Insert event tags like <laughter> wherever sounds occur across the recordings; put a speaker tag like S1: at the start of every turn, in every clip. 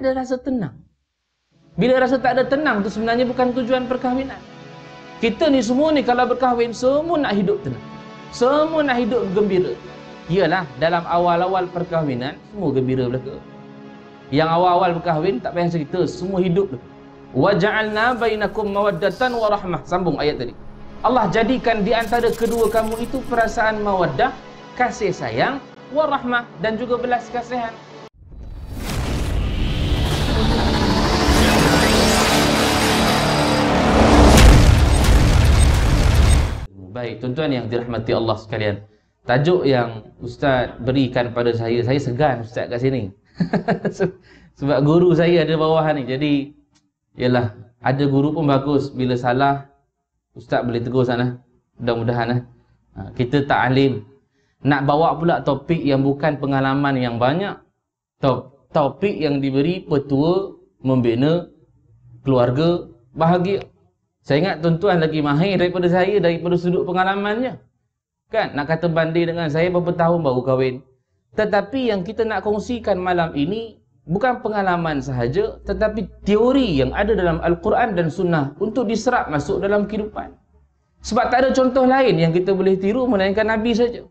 S1: ada rasa tenang. Bila rasa tak ada tenang tu sebenarnya bukan tujuan perkahwinan. Kita ni semua ni kalau berkahwin semua nak hidup tenang. Semua nak hidup gembira. Iyalah dalam awal-awal perkahwinan semua gembira belaka. Yang awal-awal berkahwin tak payah cerita, semua hidup tu. Wa ja'alna bainakum mawaddatan wa rahmah. Sambung ayat tadi. Allah jadikan di antara kedua kamu itu perasaan mawaddah, kasih sayang, wa rahmah dan juga belas kasihan. Baik, tuan-tuan yang dirahmati Allah sekalian. Tajuk yang Ustaz berikan pada saya, saya segan Ustaz kat sini. <laughs> Sebab guru saya ada bawah ni. Jadi, ialah ada guru pun bagus. Bila salah, ustaz boleh tegur sana. Mudah-mudahan eh. Ha, kita tak alim. Nak bawa pula topik yang bukan pengalaman yang banyak. Topik yang diberi petua membina keluarga bahagia. Saya ingat tuan-tuan lagi mahir daripada saya daripada sudut pengalamannya. Kan? Nak kata banding dengan saya berapa tahun baru kahwin. Tetapi yang kita nak kongsikan malam ini bukan pengalaman sahaja tetapi teori yang ada dalam Al-Quran dan Sunnah untuk diserap masuk dalam kehidupan. Sebab tak ada contoh lain yang kita boleh tiru melainkan Nabi saja.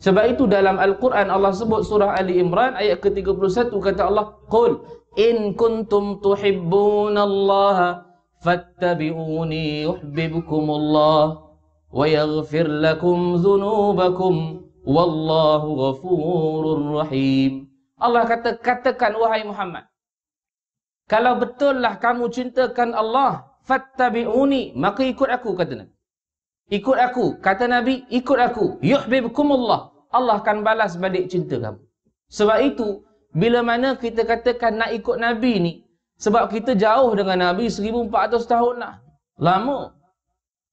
S1: Sebab itu dalam Al-Quran Allah sebut surah Ali Imran ayat ke-31 kata Allah Qul in kuntum tuhibbunallaha fattabi'uni yuhibbukumullah wa yaghfir lakum dhunubakum Wallahu ghafurur rahim. Allah kata, katakan wahai Muhammad. Kalau betullah kamu cintakan Allah, fattabi'uni, maka ikut aku, kata Nabi. Ikut aku, kata Nabi, ikut aku. Yuhbibkumullah. Allah akan balas balik cinta kamu. Sebab itu, bila mana kita katakan nak ikut Nabi ni, sebab kita jauh dengan Nabi 1400 tahun lah. Lama.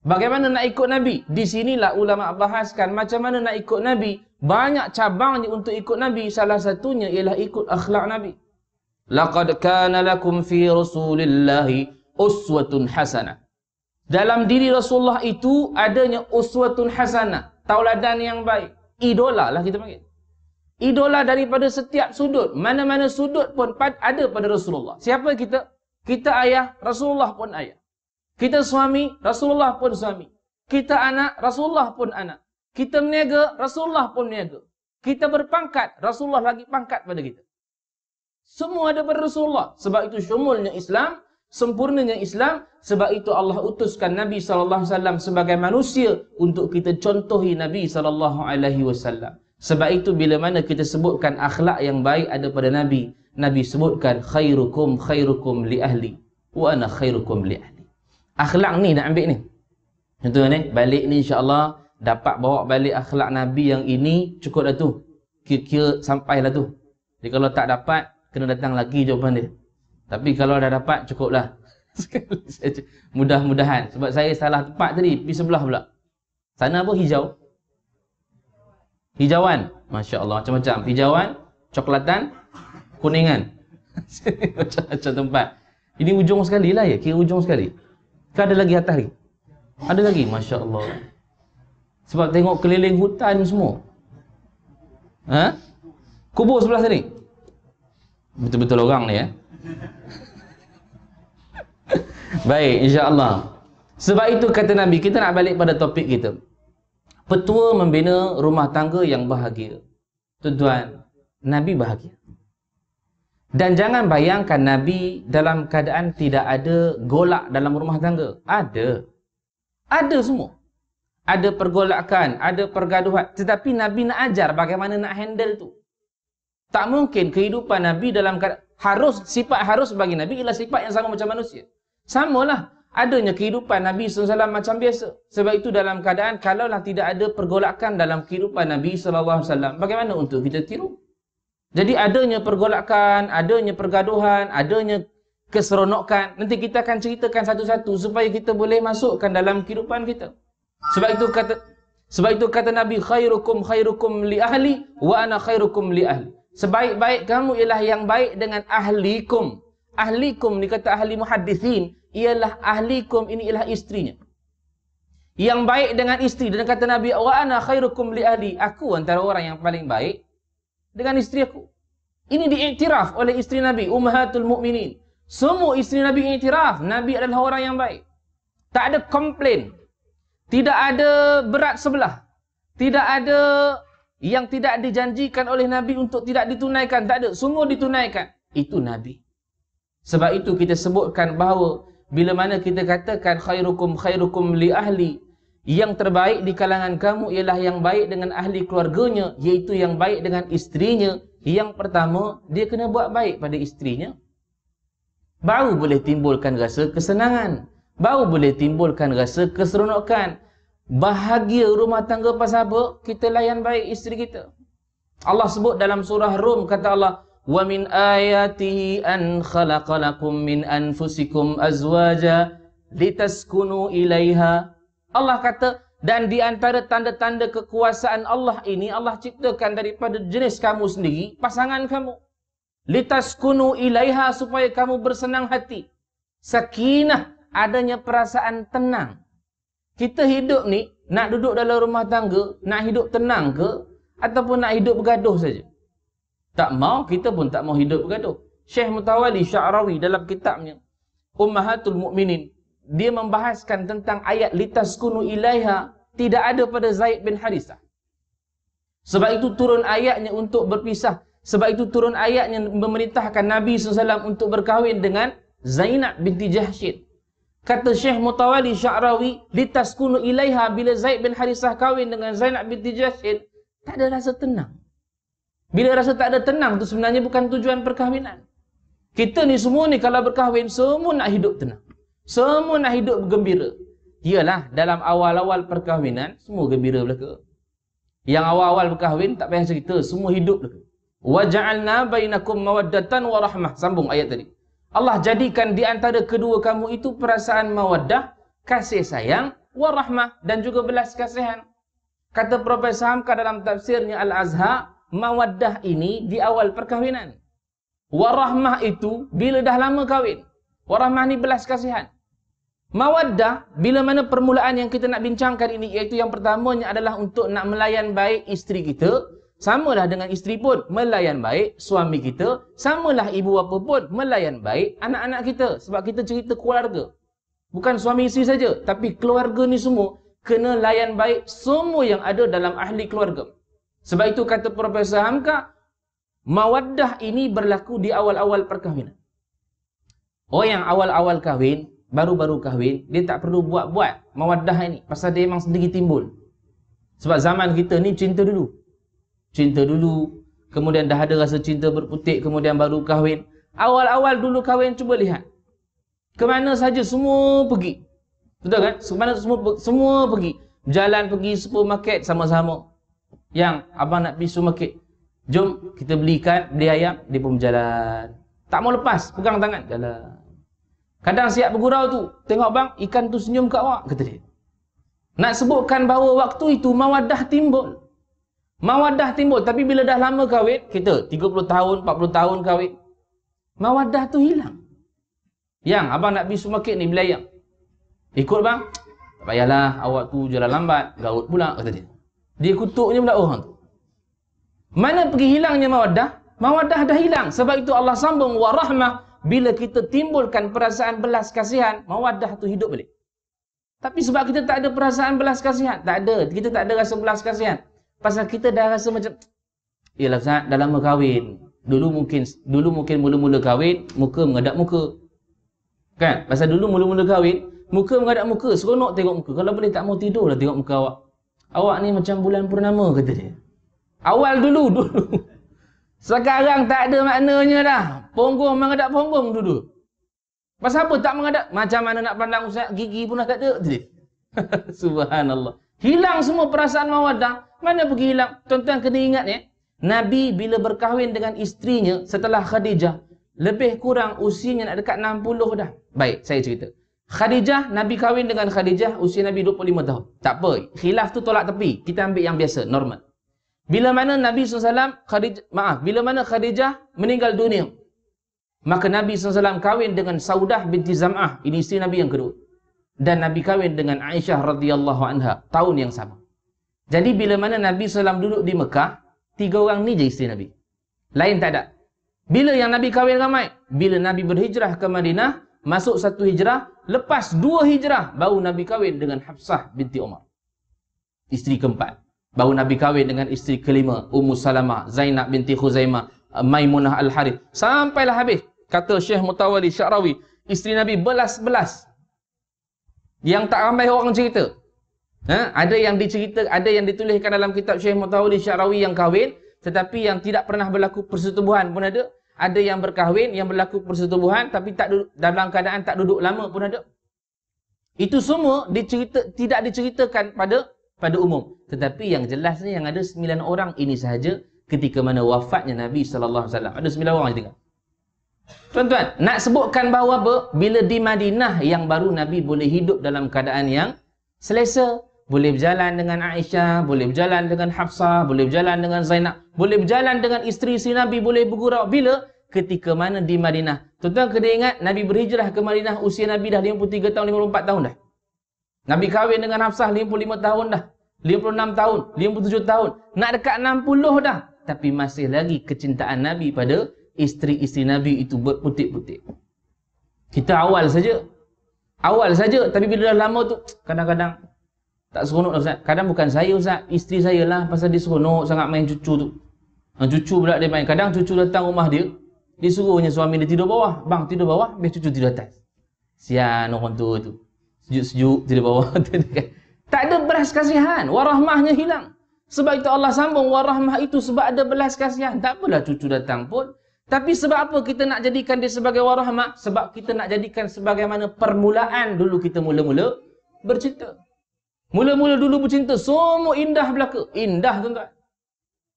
S1: Bagaimana nak ikut Nabi? Di sinilah ulama bahaskan macam mana nak ikut Nabi. Banyak cabangnya untuk ikut Nabi. Salah satunya ialah ikut akhlak Nabi. Laqad kana lakum fi Rasulillahi uswatun hasanah. Dalam diri Rasulullah itu adanya uswatun hasanah, tauladan yang baik. Idola lah kita panggil. Idola daripada setiap sudut, mana-mana sudut pun ada pada Rasulullah. Siapa kita? Kita ayah, Rasulullah pun ayah. Kita suami, Rasulullah pun suami. Kita anak, Rasulullah pun anak. Kita meniaga, Rasulullah pun meniaga. Kita berpangkat, Rasulullah lagi pangkat pada kita. Semua ada pada Rasulullah. Sebab itu syumulnya Islam, sempurnanya Islam. Sebab itu Allah utuskan Nabi SAW sebagai manusia untuk kita contohi Nabi SAW. Sebab itu bila mana kita sebutkan akhlak yang baik ada pada Nabi, Nabi sebutkan khairukum khairukum li ahli wa ana khairukum li ahli akhlak ni nak ambil ni. Contoh ni, balik ni insya-Allah dapat bawa balik akhlak Nabi yang ini cukup dah tu. Kira-kira sampailah tu. Jadi kalau tak dapat, kena datang lagi jawapan dia. Tapi kalau dah dapat, cukuplah. <laughs> Mudah-mudahan. Sebab saya salah tempat tadi, pergi sebelah pula. Sana apa? Hijau. Hijauan. Masya Allah. Macam-macam. Hijauan, coklatan, kuningan. <laughs> Macam-macam tempat. Ini ujung sekali lah ya. Kira ujung sekali. Ke ada lagi atas lagi? Ada lagi, Masya Allah. Sebab tengok keliling hutan semua. Ha? Kubur sebelah sini. Betul-betul orang ni ya. <laughs> Baik, insya Allah. Sebab itu kata Nabi, kita nak balik pada topik kita. Petua membina rumah tangga yang bahagia. Tuan-tuan, Nabi bahagia. Dan jangan bayangkan Nabi dalam keadaan tidak ada golak dalam rumah tangga. Ada. Ada semua. Ada pergolakan, ada pergaduhan. Tetapi Nabi nak ajar bagaimana nak handle tu. Tak mungkin kehidupan Nabi dalam keadaan, harus, sifat harus bagi Nabi ialah sifat yang sama macam manusia. Samalah. Adanya kehidupan Nabi SAW macam biasa. Sebab itu dalam keadaan, kalaulah tidak ada pergolakan dalam kehidupan Nabi SAW, bagaimana untuk kita tiru? Jadi adanya pergolakan, adanya pergaduhan, adanya keseronokan. Nanti kita akan ceritakan satu-satu supaya kita boleh masukkan dalam kehidupan kita. Sebab itu kata sebab itu kata Nabi khairukum khairukum li ahli wa ana khairukum li ahli. Sebaik-baik kamu ialah yang baik dengan ahlikum. Ahlikum ni kata ahli muhaddisin ialah ahlikum ini ialah istrinya. Yang baik dengan isteri dan kata Nabi wa ana khairukum li ahli. Aku antara orang yang paling baik dengan isteri aku. Ini diiktiraf oleh isteri Nabi, Ummahatul Mukminin. Semua isteri Nabi iktiraf, Nabi adalah orang yang baik. Tak ada komplain. Tidak ada berat sebelah. Tidak ada yang tidak dijanjikan oleh Nabi untuk tidak ditunaikan. Tak ada. Semua ditunaikan. Itu Nabi. Sebab itu kita sebutkan bahawa bila mana kita katakan khairukum khairukum li ahli yang terbaik di kalangan kamu ialah yang baik dengan ahli keluarganya iaitu yang baik dengan istrinya yang pertama dia kena buat baik pada istrinya baru boleh timbulkan rasa kesenangan. Baru boleh timbulkan rasa keseronokan. Bahagia rumah tangga pasal apa? Kita layan baik isteri kita. Allah sebut dalam surah Rum kata Allah wa min ayatihi an khalaqalakum min anfusikum azwaja litaskunu ilaiha. Allah kata dan di antara tanda-tanda kekuasaan Allah ini Allah ciptakan daripada jenis kamu sendiri pasangan kamu. Litaskunu ilaiha supaya kamu bersenang hati. Sakinah adanya perasaan tenang. Kita hidup ni nak duduk dalam rumah tangga nak hidup tenang ke ataupun nak hidup bergaduh saja tak mau, kita pun tak mau hidup bergaduh. Syekh Mutawali Sya'rawi dalam kitabnya Ummahatul Mukminin dia membahaskan tentang ayat litaskunu ilaiha tidak ada pada Zaid bin Harisah. Sebab itu turun ayatnya untuk berpisah. Sebab itu turun ayatnya memerintahkan Nabi SAW untuk berkahwin dengan Zainab binti Jahsyid. Kata Syekh Mutawali Sya'rawi, litaskunu ilaiha bila Zaid bin Harisah kahwin dengan Zainab binti Jahsyid, tak ada rasa tenang. Bila rasa tak ada tenang tu sebenarnya bukan tujuan perkahwinan. Kita ni semua ni kalau berkahwin semua nak hidup tenang. Semua nak hidup bergembira. Iyalah dalam awal-awal perkahwinan semua gembira belaka. Yang awal-awal berkahwin tak payah cerita semua hidup belaka. Wa ja'alna bainakum mawaddatan wa rahmah. Sambung ayat tadi. Allah jadikan di antara kedua kamu itu perasaan mawaddah, kasih sayang, warahmah dan juga belas kasihan. Kata Profesor Hamka dalam tafsirnya Al-Azhar, mawaddah ini di awal perkahwinan. Warahmah itu bila dah lama kahwin. Warahmah ni belas kasihan. Mawaddah bila mana permulaan yang kita nak bincangkan ini iaitu yang pertamanya adalah untuk nak melayan baik isteri kita. Samalah dengan isteri pun melayan baik suami kita. Samalah ibu bapa pun melayan baik anak-anak kita. Sebab kita cerita keluarga. Bukan suami isteri saja. Tapi keluarga ni semua kena layan baik semua yang ada dalam ahli keluarga. Sebab itu kata Profesor Hamka, mawaddah ini berlaku di awal-awal perkahwinan. Oh yang awal-awal kahwin, baru-baru kahwin, dia tak perlu buat-buat mawaddah ini. Pasal dia memang sendiri timbul. Sebab zaman kita ni cinta dulu. Cinta dulu, kemudian dah ada rasa cinta berputik, kemudian baru kahwin. Awal-awal dulu kahwin, cuba lihat. Kemana saja semua pergi. Betul kan? Kemana semua, semua pergi. Jalan pergi supermarket sama-sama yang abang nak pergi supermarket. Jom kita belikan, beli ayam, dia pun berjalan. Tak mau lepas, pegang tangan, jalan. Kadang siap bergurau tu, tengok bang, ikan tu senyum kat awak, kata dia. Nak sebutkan bahawa waktu itu mawadah timbul. Mawadah timbul, tapi bila dah lama kahwin, kita 30 tahun, 40 tahun kahwin, mawadah tu hilang. Yang abang nak pergi supermarket ni beli ayam. Ikut bang, tak payahlah, awak tu jalan lambat, gaut pula, kata dia. Dia kutuknya pula orang tu. Mana pergi hilangnya mawaddah? Mawaddah dah hilang. Sebab itu Allah sambung warahmah. Bila kita timbulkan perasaan belas kasihan, mawaddah tu hidup balik. Tapi sebab kita tak ada perasaan belas kasihan. Tak ada. Kita tak ada rasa belas kasihan. Pasal kita dah rasa macam, Yalah Ustaz, dah lama kahwin. Dulu mungkin dulu mungkin mula-mula kahwin, muka mengadap muka. Kan? Pasal dulu mula-mula kahwin, muka mengadap muka. Seronok tengok muka. Kalau boleh tak mau tidur lah tengok muka awak. Awak ni macam bulan purnama kata dia. Awal dulu <laughs> dulu. Sekarang tak ada maknanya dah. Punggung mengadap punggung dulu. Pasal apa tak mengadap? Macam mana nak pandang ustaz gigi pun dah tak ada. <laughs> Subhanallah. Hilang semua perasaan mawaddah. Mana pergi hilang? Tuan-tuan kena ingat ya. Nabi bila berkahwin dengan istrinya setelah Khadijah, lebih kurang usianya nak dekat 60 dah. Baik, saya cerita. Khadijah, Nabi kahwin dengan Khadijah usia Nabi 25 tahun. Tak apa, khilaf tu tolak tepi. Kita ambil yang biasa, normal. Bila mana Nabi SAW, Khadijah, maaf, bila mana Khadijah meninggal dunia, maka Nabi SAW kahwin dengan Saudah binti Zam'ah, ini isteri Nabi yang kedua. Dan Nabi kahwin dengan Aisyah radhiyallahu anha, tahun yang sama. Jadi bila mana Nabi SAW duduk di Mekah, tiga orang ni je isteri Nabi. Lain tak ada. Bila yang Nabi kahwin ramai? Bila Nabi berhijrah ke Madinah, masuk satu hijrah, lepas dua hijrah, baru Nabi kahwin dengan Hafsah binti Umar. Isteri keempat. Baru Nabi kahwin dengan isteri kelima, Ummu Salamah, Zainab binti Khuzaimah, Maimunah Al-Harith. Sampailah habis. Kata Syekh Mutawali Syarawi, isteri Nabi belas-belas. Yang tak ramai orang cerita. Ha? Ada yang dicerita, ada yang dituliskan dalam kitab Syekh Mutawali Syarawi yang kahwin, tetapi yang tidak pernah berlaku persetubuhan pun ada. Ada yang berkahwin, yang berlaku persetubuhan, tapi tak duduk, dalam keadaan tak duduk lama pun ada. Itu semua dicerita, tidak diceritakan pada pada umum. Tetapi yang jelasnya yang ada sembilan orang ini sahaja ketika mana wafatnya Nabi SAW. Ada sembilan orang yang tinggal. Tuan-tuan, nak sebutkan bahawa apa? Bila di Madinah yang baru Nabi boleh hidup dalam keadaan yang selesa. Boleh berjalan dengan Aisyah, boleh berjalan dengan Hafsah, boleh berjalan dengan Zainab, boleh berjalan dengan isteri si Nabi, boleh bergurau. Bila? Ketika mana di Madinah. Tuan-tuan kena ingat, Nabi berhijrah ke Madinah, usia Nabi dah 53 tahun, 54 tahun dah. Nabi kahwin dengan Hafsah 55 tahun dah. 56 tahun, 57 tahun. Nak dekat 60 dah. Tapi masih lagi kecintaan Nabi pada isteri-isteri Nabi itu berputik-putik. Kita awal saja. Awal saja. Tapi bila dah lama tu, kadang-kadang tak seronok lah Ustaz. Kadang bukan saya Ustaz. Isteri saya lah pasal dia seronok sangat main cucu tu. Ha, cucu pula dia main. Kadang cucu datang rumah dia. Dia suruhnya suami dia tidur bawah. Bang tidur bawah. Biar cucu tidur atas. Sian orang tua tu. Sejuk-sejuk tidur bawah. <laughs> tak ada belas kasihan. Warahmahnya hilang. Sebab itu Allah sambung. Warahmah itu sebab ada belas kasihan. Tak apalah cucu datang pun. Tapi sebab apa kita nak jadikan dia sebagai warahmah? Sebab kita nak jadikan sebagaimana permulaan dulu kita mula-mula bercinta. Mula-mula dulu bercinta, semua indah belaka. Indah tuan-tuan.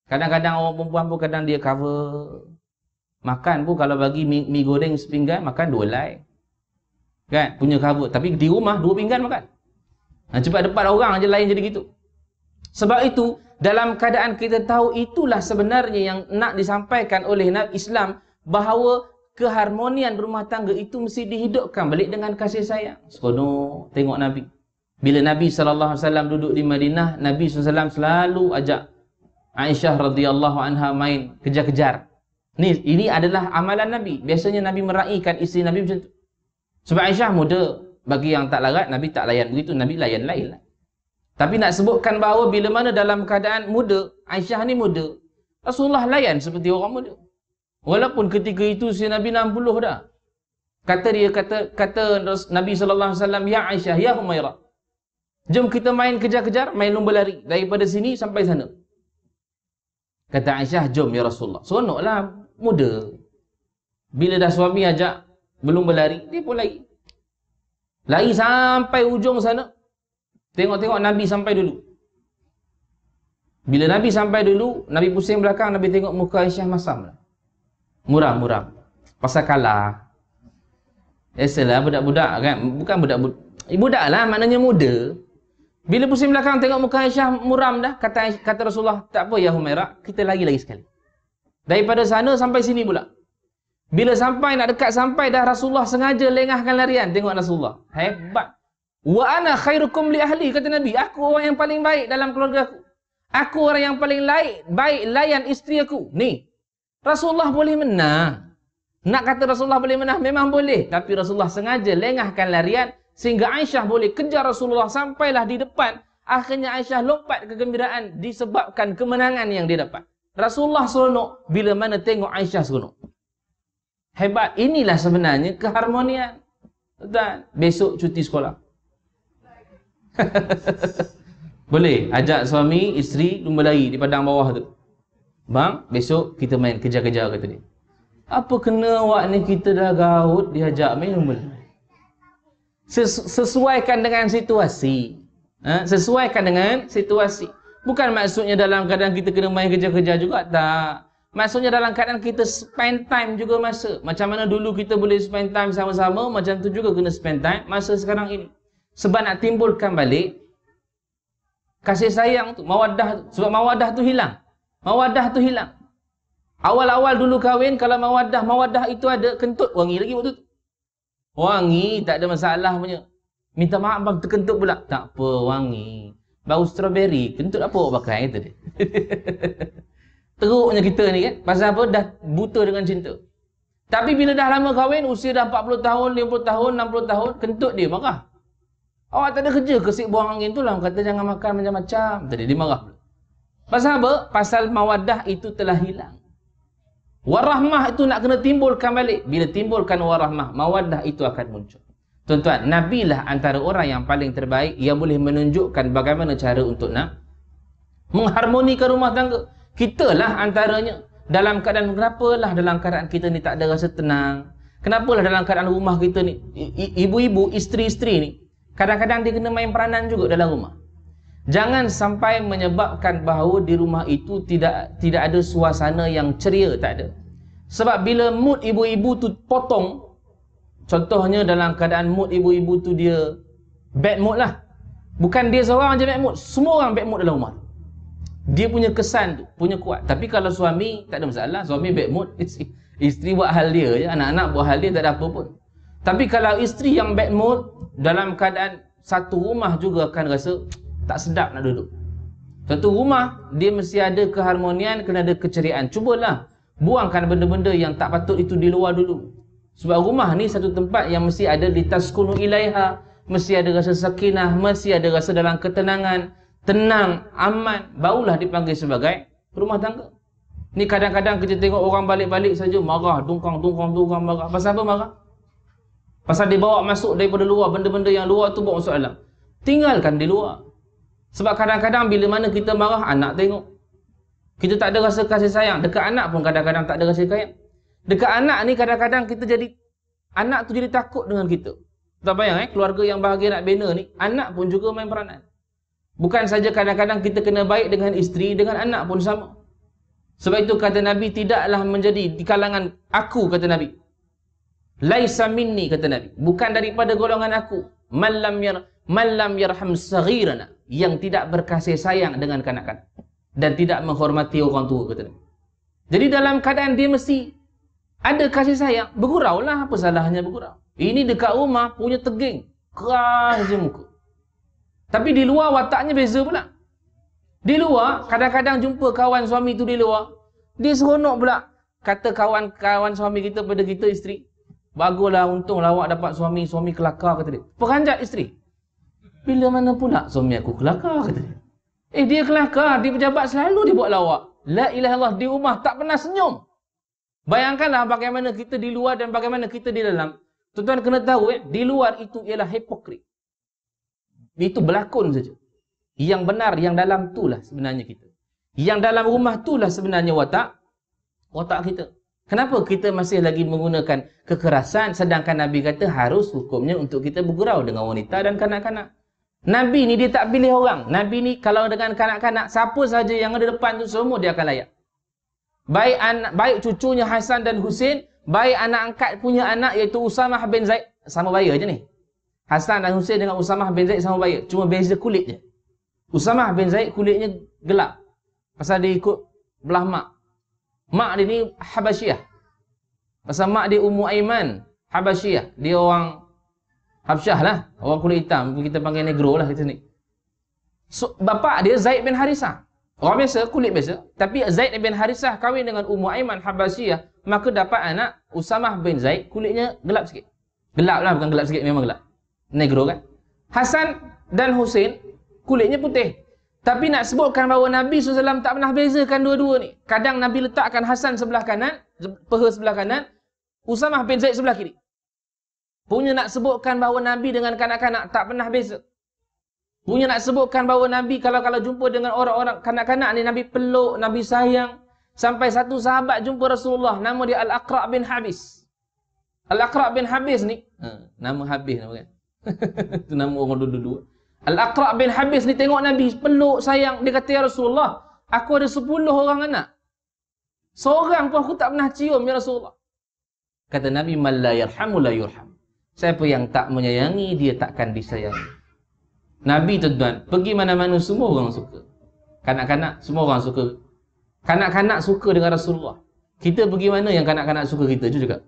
S1: Kadang-kadang orang perempuan pun kadang dia cover. Makan pun kalau bagi mi, mi goreng sepinggan, makan dua lai. Kan? Punya cover. Tapi di rumah, dua pinggan makan. Nah, cepat depan orang aja lain jadi gitu. Sebab itu, dalam keadaan kita tahu itulah sebenarnya yang nak disampaikan oleh Islam bahawa keharmonian rumah tangga itu mesti dihidupkan balik dengan kasih sayang. Sekono tengok Nabi. Bila Nabi SAW duduk di Madinah, Nabi SAW selalu ajak Aisyah radhiyallahu anha main kejar-kejar. Ni ini adalah amalan Nabi. Biasanya Nabi meraihkan isteri Nabi macam tu. Sebab Aisyah muda, bagi yang tak larat Nabi tak layan begitu, Nabi layan lain lah. Tapi nak sebutkan bahawa bila mana dalam keadaan muda, Aisyah ni muda, Rasulullah layan seperti orang muda. Walaupun ketika itu si Nabi 60 dah. Kata dia kata kata Nabi wasallam, "Ya Aisyah, ya Humairah, Jom kita main kejar-kejar, main lomba lari. Daripada sini sampai sana. Kata Aisyah, jom ya Rasulullah. Seronoklah, muda. Bila dah suami ajak belum berlari, dia pun lari. Lari sampai ujung sana. Tengok-tengok Nabi sampai dulu. Bila Nabi sampai dulu, Nabi pusing belakang, Nabi tengok muka Aisyah masam lah. Muram-muram. Pasal kalah. Biasalah budak-budak kan. Bukan budak-budak. Budak lah maknanya muda. Bila pusing belakang tengok muka Aisyah muram dah, kata kata Rasulullah, tak apa ya Humairah, kita lagi lagi sekali. Daripada sana sampai sini pula. Bila sampai nak dekat sampai dah Rasulullah sengaja lengahkan larian, tengok Rasulullah. Hebat. Wa ana khairukum li ahli kata Nabi, aku orang yang paling baik dalam keluarga aku. Aku orang yang paling baik, baik layan isteri aku. Ni. Rasulullah boleh menang. Nak kata Rasulullah boleh menang memang boleh, tapi Rasulullah sengaja lengahkan larian Sehingga Aisyah boleh kejar Rasulullah sampailah di depan. Akhirnya Aisyah lompat kegembiraan disebabkan kemenangan yang dia dapat. Rasulullah seronok bila mana tengok Aisyah seronok. Hebat. Inilah sebenarnya keharmonian. Dan besok cuti sekolah. <laughs> boleh ajak suami, isteri lumba lari di padang bawah tu. Bang, besok kita main kejar-kejar kata dia. Apa kena awak ni kita dah gaut diajak main lumba lari sesuaikan dengan situasi. Ha? Sesuaikan dengan situasi. Bukan maksudnya dalam keadaan kita kena main kerja-kerja juga. Tak. Maksudnya dalam keadaan kita spend time juga masa. Macam mana dulu kita boleh spend time sama-sama, macam tu juga kena spend time masa sekarang ini. Sebab nak timbulkan balik kasih sayang tu, mawadah tu. Sebab mawadah tu hilang. Mawadah tu hilang. Awal-awal dulu kahwin, kalau mawadah, mawadah itu ada, kentut wangi lagi waktu tu. Wangi tak ada masalah punya. Minta maaf bang terkentut pula. Tak apa wangi. Bau strawberry. Kentut apa awak pakai? Itu dia. <laughs> teruknya kita ni kan pasal apa dah buta dengan cinta tapi bila dah lama kahwin usia dah 40 tahun 50 tahun 60 tahun kentut dia marah awak tak ada kerja kesik buang angin tu lah kata jangan makan macam-macam tadi dia marah pasal apa pasal mawadah itu telah hilang warahmah itu nak kena timbulkan balik. Bila timbulkan warahmah mawadah itu akan muncul. Tuan-tuan nabi lah antara orang yang paling terbaik yang boleh menunjukkan bagaimana cara untuk nak mengharmonikan rumah tangga. Kita lah antaranya dalam keadaan kenapalah dalam keadaan kita ni tak ada rasa tenang? Kenapalah dalam keadaan rumah kita ni? Ibu-ibu isteri-isteri ni? Kadang-kadang dia kena main peranan juga dalam rumah jangan sampai menyebabkan bahawa di rumah itu tidak tidak ada suasana yang ceria tak ada. Sebab bila mood ibu-ibu tu potong contohnya dalam keadaan mood ibu-ibu tu dia bad mood lah. Bukan dia seorang je bad mood semua orang bad mood dalam rumah. Dia punya kesan tu punya kuat. Tapi kalau suami tak ada masalah. Suami bad mood isteri buat hal dia je anak-anak buat hal dia tak ada apa pun. Tapi kalau isteri yang bad mood dalam keadaan satu rumah juga akan rasa tak sedap nak duduk satu rumah dia mesti ada keharmonian kena ada keceriaan cubalah buangkan benda-benda yang tak patut itu di luar dulu sebab rumah ni satu tempat yang mesti ada di taskunu ilaiha mesti ada rasa sakinah mesti ada rasa dalam ketenangan tenang, aman, barulah dipanggil sebagai rumah tangga. Ni kadang-kadang kita tengok orang balik-balik saja marah, dungkang, dungkang, dungkang, marah. Pasal apa marah? Pasal dia bawa masuk daripada luar, benda-benda yang luar tu bawa masuk dalam. Tinggalkan di luar. Sebab kadang-kadang bila mana kita marah, anak tengok. Kita tak ada rasa kasih sayang. Dekat anak pun kadang-kadang tak ada rasa sayang. Dekat anak ni kadang-kadang kita jadi, anak tu jadi takut dengan kita. Tak bayang eh, keluarga yang bahagia nak bina ni, anak pun juga main peranan. Bukan saja kadang-kadang kita kena baik dengan isteri, dengan anak pun sama. Sebab itu kata Nabi, tidaklah menjadi di kalangan aku, kata Nabi. Laisa minni, kata Nabi. Bukan daripada golongan aku. Malam yar, malam yarham saghirana. Yang tidak berkasih sayang dengan kanak-kanak. Dan tidak menghormati orang tua, kata Nabi. Jadi dalam keadaan dia mesti ada kasih sayang, bergurau lah apa salahnya bergurau. Ini dekat rumah punya teging. Keras je muka. Tapi di luar wataknya beza pula. Di luar, kadang-kadang jumpa kawan suami tu di luar, dia seronok pula. Kata kawan-kawan suami kita pada kita isteri, baguslah untunglah awak dapat suami, suami kelakar kata dia. Peranjat isteri. Bila mana pula suami aku kelakar kata dia. Eh dia kelakar, dia pejabat selalu dia buat lawak. La ilaha Allah di rumah tak pernah senyum. Bayangkanlah bagaimana kita di luar dan bagaimana kita di dalam. Tuan-tuan kena tahu eh, di luar itu ialah hipokrit. Itu berlakon saja. Yang benar, yang dalam itulah sebenarnya kita. Yang dalam rumah itulah sebenarnya watak. Watak kita. Kenapa kita masih lagi menggunakan kekerasan sedangkan Nabi kata harus hukumnya untuk kita bergurau dengan wanita dan kanak-kanak. Nabi ni dia tak pilih orang. Nabi ni kalau dengan kanak-kanak, siapa saja yang ada depan tu semua dia akan layak. Baik anak, baik cucunya Hasan dan Husin, baik anak angkat punya anak iaitu Usamah bin Zaid. Sama bayar je ni. Hasan dan Husain dengan Usamah bin Zaid sama baik. Cuma beza kulit je. Usamah bin Zaid kulitnya gelap. Pasal dia ikut belah mak. Mak dia ni Habasyiyah. Pasal mak dia Ummu Aiman. Habasyiyah. Dia orang Habsyah lah. Orang kulit hitam. Kita panggil negro lah kita ni. So, bapak dia Zaid bin Harisah. Orang biasa, kulit biasa. Tapi Zaid bin Harisah kahwin dengan Ummu Aiman Habasyiyah. Maka dapat anak Usamah bin Zaid kulitnya gelap sikit. Gelap lah, bukan gelap sikit. Memang gelap negro kan Hasan dan Husain kulitnya putih tapi nak sebutkan bahawa Nabi SAW tak pernah bezakan dua-dua ni. Kadang Nabi letakkan Hasan sebelah kanan peha sebelah kanan Usamah bin Zaid sebelah kiri. Punya nak sebutkan bahawa Nabi dengan kanak-kanak tak pernah beza. Punya nak sebutkan bahawa Nabi kalau-kalau jumpa dengan orang-orang kanak-kanak ni Nabi peluk, Nabi sayang. Sampai satu sahabat jumpa Rasulullah nama dia Al-Aqra' bin Habis. Al-Aqra' bin Habis ni. Ha, nama Habis nama kan? <laughs> Itu nama orang dulu-dulu. Al-Aqra' bin Habis ni tengok Nabi peluk sayang. Dia kata, Ya Rasulullah, aku ada sepuluh orang anak. Seorang pun aku tak pernah cium, Ya Rasulullah. Kata Nabi, Man la yarhamu la yurham. Siapa yang tak menyayangi, dia takkan disayangi. Nabi tuan-tuan, pergi mana-mana semua orang suka. Kanak-kanak, semua orang suka. Kanak-kanak suka dengan Rasulullah. Kita pergi mana yang kanak-kanak suka kita juga.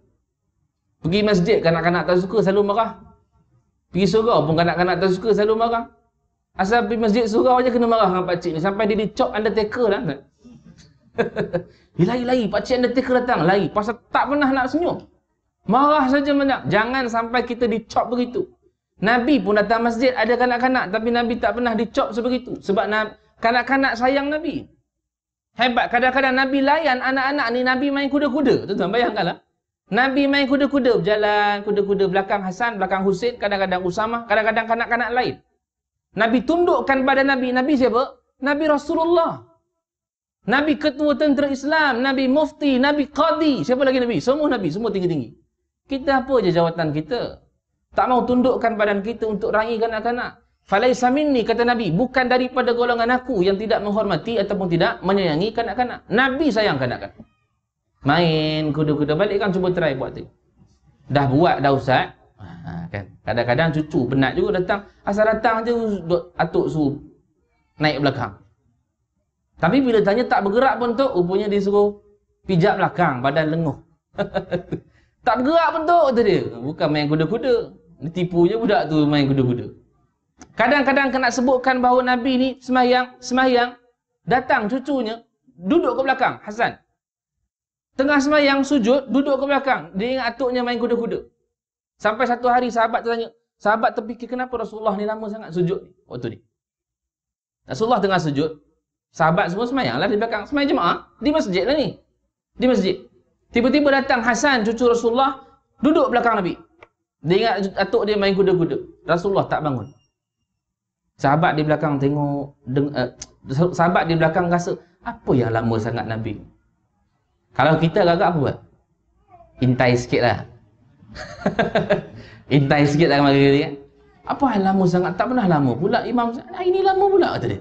S1: Pergi masjid, kanak-kanak tak suka, selalu marah. Pergi surau pun kanak-kanak tak suka selalu marah. Asal pergi masjid surau aja kena marah dengan pakcik ni. Sampai dia dicop undertaker lah. <laughs> Lari-lari, pakcik undertaker datang, lari. Pasal tak pernah nak senyum. Marah saja banyak. Jangan sampai kita dicop begitu. Nabi pun datang masjid, ada kanak-kanak. Tapi Nabi tak pernah dicop sebegitu. Sebab kanak-kanak sayang Nabi. Hebat. Kadang-kadang Nabi layan anak-anak ni, Nabi main kuda-kuda. Tuan-tuan, bayangkanlah. Nabi main kuda-kuda, berjalan kuda-kuda belakang Hasan, belakang Husin, kadang-kadang Usama, kadang-kadang kanak-kanak lain. Nabi tundukkan pada Nabi. Nabi siapa? Nabi Rasulullah. Nabi ketua tentera Islam, Nabi mufti, Nabi qadi. Siapa lagi Nabi? Semua Nabi, semua tinggi-tinggi. Kita apa je jawatan kita? Tak mau tundukkan badan kita untuk rangi kanak-kanak. Falaisa minni kata Nabi, bukan daripada golongan aku yang tidak menghormati ataupun tidak menyayangi kanak-kanak. Nabi sayang kanak-kanak. Main kuda-kuda balik kan cuba try buat tu. Dah buat dah ustaz. Ha, kan. Kadang-kadang cucu penat juga datang. Asal datang je atuk su naik belakang. Tapi bila tanya tak bergerak pun tu, rupanya dia suruh pijak belakang, badan lenguh. <laughs> Tak bergerak pun tu kata dia. Bukan main kuda-kuda. Dia tipu je budak tu main kuda-kuda. Kadang-kadang kena sebutkan bahawa Nabi ni semayang, semayang, datang cucunya, duduk ke belakang, Hasan. Tengah semayang, sujud, duduk ke belakang. Dia ingat atuknya main kuda-kuda. Sampai satu hari sahabat tanya, sahabat terfikir kenapa Rasulullah ni lama sangat sujud ni, waktu ni. Rasulullah tengah sujud, sahabat semua semayang lah di belakang. Semayang jemaah, di masjid lah ni. Di masjid. Tiba-tiba datang Hasan, cucu Rasulullah, duduk belakang Nabi. Dia ingat atuk dia main kuda-kuda. Rasulullah tak bangun. Sahabat di belakang tengok, deng, uh, sahabat di belakang rasa, apa yang lama sangat Nabi? Kalau kita agak-agak apa buat? Intai sikit lah. <laughs> Intai sikit lah kemarin dia kan. Apa yang lama sangat? Tak pernah lama pula imam. Ah, ini lama pula kata dia.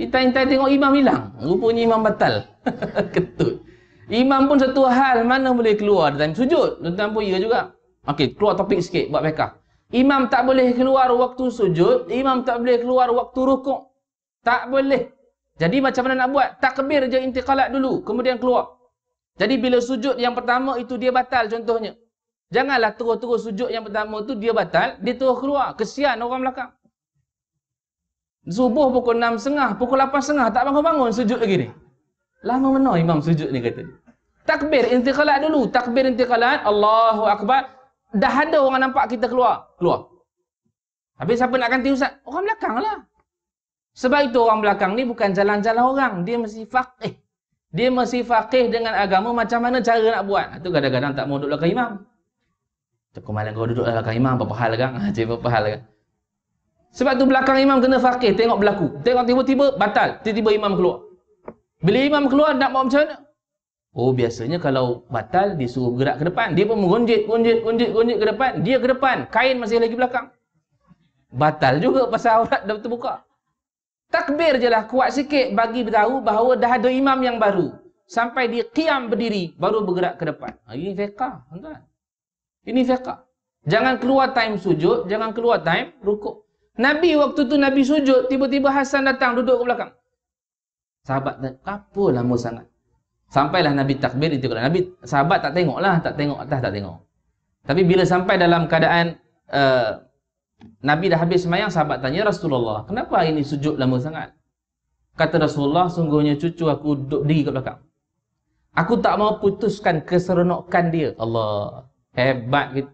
S1: Intai-intai tengok imam hilang. Rupanya imam batal. <laughs> Ketut. Imam pun satu hal mana boleh keluar dalam sujud. Tuan-tuan pun ya juga. Okey, keluar topik sikit buat mereka. Imam tak boleh keluar waktu sujud, imam tak boleh keluar waktu rukuk. Tak boleh. Jadi macam mana nak buat? Takbir je intiqalat dulu, kemudian keluar. Jadi bila sujud yang pertama itu dia batal contohnya. Janganlah terus-terus sujud yang pertama itu dia batal, dia terus keluar. Kesian orang belakang. Subuh pukul 6.30, pukul 8.30 tak bangun-bangun sujud lagi ni. Lama mana imam sujud ni kata dia. Takbir intiqalat dulu. Takbir intiqalat. Allahu Akbar. Dah ada orang nampak kita keluar. Keluar. Habis siapa nak ganti ustaz? Orang belakang lah. Sebab itu orang belakang ni bukan jalan-jalan orang. Dia mesti faqih. Dia mesti faqih dengan agama macam mana cara nak buat. Itu kadang-kadang tak mau duduk belakang imam. Cukup malam kau duduk belakang imam. Apa hal kan? <laughs> Cik, apa hal kan? Sebab tu belakang imam kena faqih. Tengok berlaku. Tengok tiba-tiba batal. Tiba-tiba imam keluar. Bila imam keluar nak buat macam mana? Oh biasanya kalau batal disuruh bergerak ke depan. Dia pun menggonjit, gonjit, gonjit, gonjit ke depan. Dia ke depan. Kain masih lagi belakang. Batal juga pasal <laughs> aurat dah terbuka. Takbir je lah kuat sikit bagi beritahu bahawa dah ada imam yang baru. Sampai dia kiam berdiri baru bergerak ke depan. Ha, ini fiqah. Ini fiqah. Jangan keluar time sujud. Jangan keluar time rukuk. Nabi waktu tu Nabi sujud. Tiba-tiba Hasan datang duduk ke belakang. Sahabat apa lama sangat. Sampailah Nabi takbir itu Nabi sahabat tak tengoklah, tak tengok atas tak tengok. Tapi bila sampai dalam keadaan uh, Nabi dah habis semayang, sahabat tanya Rasulullah, kenapa ini sujud lama sangat? Kata Rasulullah, sungguhnya cucu aku duduk diri ke belakang. Aku tak mau putuskan keseronokan dia. Allah, hebat gitu.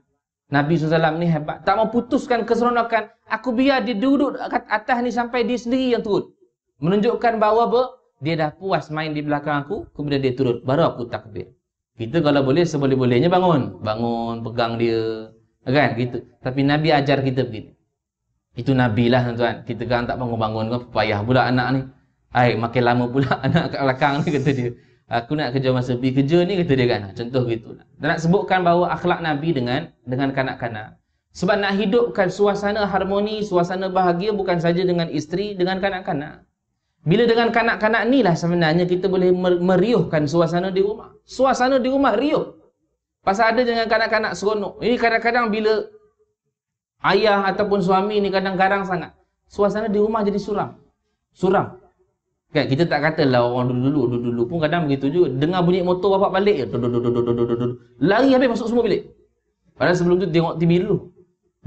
S1: Nabi SAW ni hebat. Tak mau putuskan keseronokan. Aku biar dia duduk atas ni sampai dia sendiri yang turun. Menunjukkan bahawa apa? dia dah puas main di belakang aku, kemudian dia turut, baru aku takbir. Kita kalau boleh, seboleh-bolehnya bangun. Bangun, pegang dia. Kan? Gitu. Tapi Nabi ajar kita begini. Itu Nabi lah tuan-tuan. Kita kan tak bangun-bangun kan, payah pula anak ni. Ay, makin lama pula <laughs> anak kat belakang ni, kata dia. Aku nak kerja masa pergi kerja ni, kata dia kan. Contoh gitu. Dan nak sebutkan bahawa akhlak Nabi dengan dengan kanak-kanak. Sebab nak hidupkan suasana harmoni, suasana bahagia bukan saja dengan isteri, dengan kanak-kanak. Bila dengan kanak-kanak ni lah sebenarnya kita boleh meriuhkan suasana di rumah. Suasana di rumah riuh. Pasal ada dengan kanak-kanak seronok. Ini kadang-kadang bila ayah ataupun suami ni kadang garang sangat. Suasana di rumah jadi suram. Suram. Kan kita tak kata lah orang dulu-dulu, dulu-dulu pun kadang begitu juga. Dengar bunyi motor bapak balik. Lari habis masuk semua bilik. Padahal sebelum tu tengok TV dulu.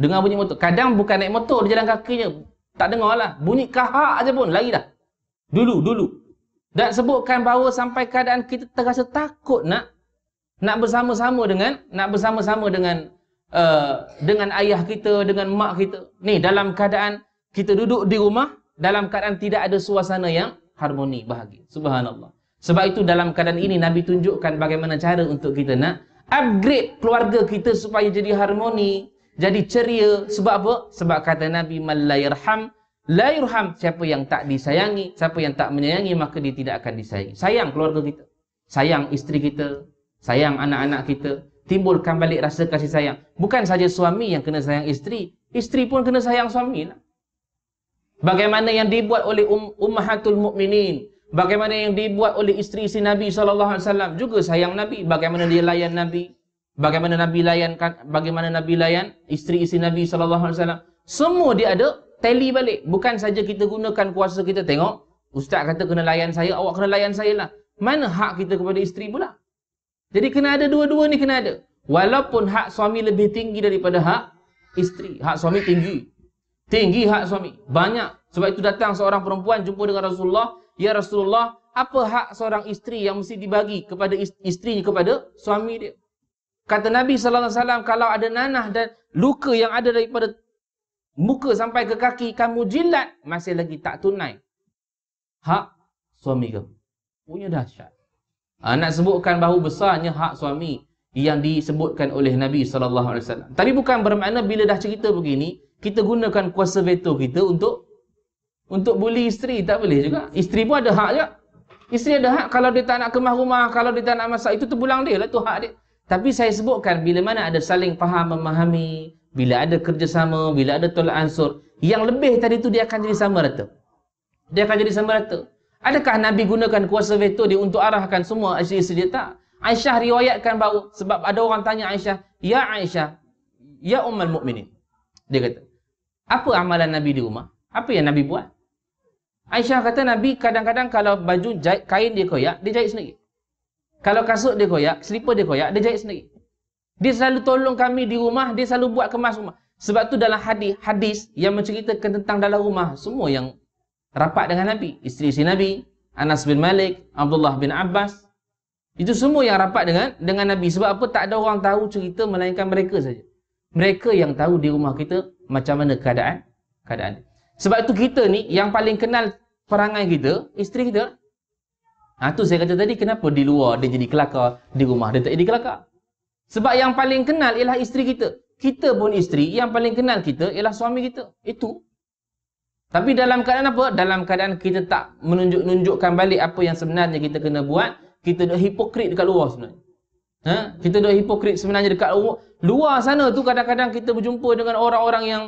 S1: Dengar bunyi motor. Kadang bukan naik motor, dia jalan kaki je. Tak dengar lah. Bunyi kahak aja pun, lari dah. Dulu, dulu. Dan sebutkan bahawa sampai keadaan kita terasa takut nak nak bersama-sama dengan nak bersama-sama dengan uh, dengan ayah kita, dengan mak kita. Ni dalam keadaan kita duduk di rumah dalam keadaan tidak ada suasana yang harmoni, bahagia. Subhanallah. Sebab itu dalam keadaan ini Nabi tunjukkan bagaimana cara untuk kita nak upgrade keluarga kita supaya jadi harmoni, jadi ceria. Sebab apa? Sebab kata Nabi, "Man la yarham La yurham siapa yang tak disayangi, siapa yang tak menyayangi maka dia tidak akan disayangi. Sayang keluarga kita. Sayang isteri kita, sayang anak-anak kita, timbulkan balik rasa kasih sayang. Bukan saja suami yang kena sayang isteri, isteri pun kena sayang suami lah. Bagaimana yang dibuat oleh um, ummahatul mukminin, bagaimana yang dibuat oleh isteri-isteri Nabi sallallahu alaihi wasallam juga sayang Nabi, bagaimana dia layan Nabi, bagaimana Nabi layan bagaimana Nabi layan isteri-isteri Nabi sallallahu alaihi wasallam. Semua dia ada tally balik. Bukan saja kita gunakan kuasa kita tengok, ustaz kata kena layan saya, awak kena layan saya lah. Mana hak kita kepada isteri pula? Jadi kena ada dua-dua ni kena ada. Walaupun hak suami lebih tinggi daripada hak isteri. Hak suami tinggi. Tinggi hak suami. Banyak. Sebab itu datang seorang perempuan jumpa dengan Rasulullah. Ya Rasulullah, apa hak seorang isteri yang mesti dibagi kepada isterinya kepada suami dia? Kata Nabi SAW, kalau ada nanah dan luka yang ada daripada muka sampai ke kaki kamu jilat masih lagi tak tunai hak suami kamu punya dahsyat ha, nak sebutkan bahawa besarnya hak suami yang disebutkan oleh Nabi wasallam. Tapi bukan bermakna bila dah cerita begini kita gunakan kuasa veto kita untuk untuk bully isteri. Tak boleh juga. Isteri pun ada hak juga. Isteri ada hak. Kalau dia tak nak kemah rumah kalau dia tak nak masak itu terpulang dia lah. Tu hak dia. Tapi saya sebutkan bila mana ada saling faham memahami bila ada kerjasama, bila ada tolak ansur, yang lebih tadi tu dia akan jadi sama rata. Dia akan jadi sama rata. Adakah Nabi gunakan kuasa veto dia untuk arahkan semua isteri-isteri? Tak. Aisyah riwayatkan bahawa, sebab ada orang tanya Aisyah, Ya Aisyah, Ya Ummul Mukminin. Dia kata, apa amalan Nabi di rumah? Apa yang Nabi buat? Aisyah kata Nabi kadang-kadang kalau baju jahit, kain dia koyak, dia jahit sendiri. Kalau kasut dia koyak, selipar dia koyak, dia jahit sendiri. Dia selalu tolong kami di rumah, dia selalu buat kemas rumah. Sebab tu dalam hadis hadis yang menceritakan tentang dalam rumah, semua yang rapat dengan Nabi, isteri-isteri Nabi, Anas bin Malik, Abdullah bin Abbas, itu semua yang rapat dengan dengan Nabi. Sebab apa? Tak ada orang tahu cerita melainkan mereka saja. Mereka yang tahu di rumah kita macam mana keadaan keadaan. Sebab itu kita ni yang paling kenal perangai kita, isteri kita. Ha tu saya kata tadi kenapa di luar dia jadi kelakar, di rumah dia tak jadi kelakar. Sebab yang paling kenal ialah isteri kita. Kita pun isteri, yang paling kenal kita ialah suami kita. Itu. Tapi dalam keadaan apa? Dalam keadaan kita tak menunjuk-nunjukkan balik apa yang sebenarnya kita kena buat, kita dah hipokrit dekat luar sebenarnya. Ha? Kita dah hipokrit sebenarnya dekat luar. Luar sana tu kadang-kadang kita berjumpa dengan orang-orang yang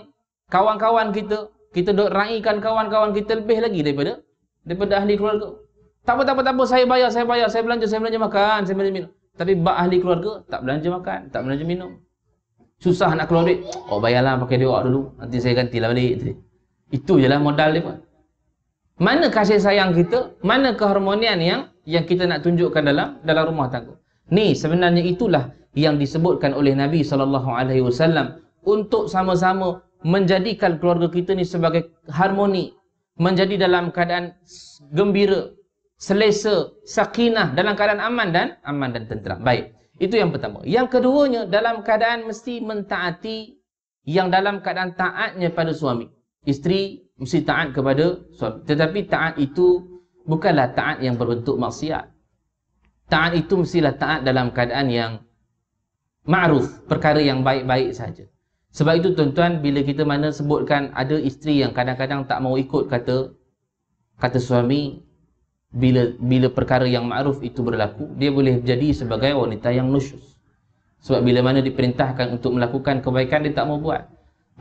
S1: kawan-kawan kita, kita dah raikan kawan-kawan kita lebih lagi daripada daripada ahli keluarga. Tak apa, tak apa, tak apa, saya bayar, saya bayar, saya belanja, saya belanja makan, saya belanja minum. Tapi bak ahli keluarga tak belanja makan, tak belanja minum. Susah nak keluar duit. Oh bayarlah pakai dia dulu. Nanti saya gantilah balik. Tadi. Itu je lah modal dia pun. Mana kasih sayang kita? Mana keharmonian yang yang kita nak tunjukkan dalam dalam rumah tangga? Ni sebenarnya itulah yang disebutkan oleh Nabi saw untuk sama-sama menjadikan keluarga kita ni sebagai harmoni, menjadi dalam keadaan gembira, selesa, sakinah dalam keadaan aman dan aman dan tenteram. Baik. Itu yang pertama. Yang keduanya dalam keadaan mesti mentaati yang dalam keadaan taatnya pada suami. Isteri mesti taat kepada suami. Tetapi taat itu bukanlah taat yang berbentuk maksiat. Taat itu mestilah taat dalam keadaan yang ma'ruf, perkara yang baik-baik saja. Sebab itu tuan-tuan bila kita mana sebutkan ada isteri yang kadang-kadang tak mau ikut kata kata suami bila bila perkara yang ma'ruf itu berlaku dia boleh jadi sebagai wanita yang nusyus sebab bila mana diperintahkan untuk melakukan kebaikan dia tak mau buat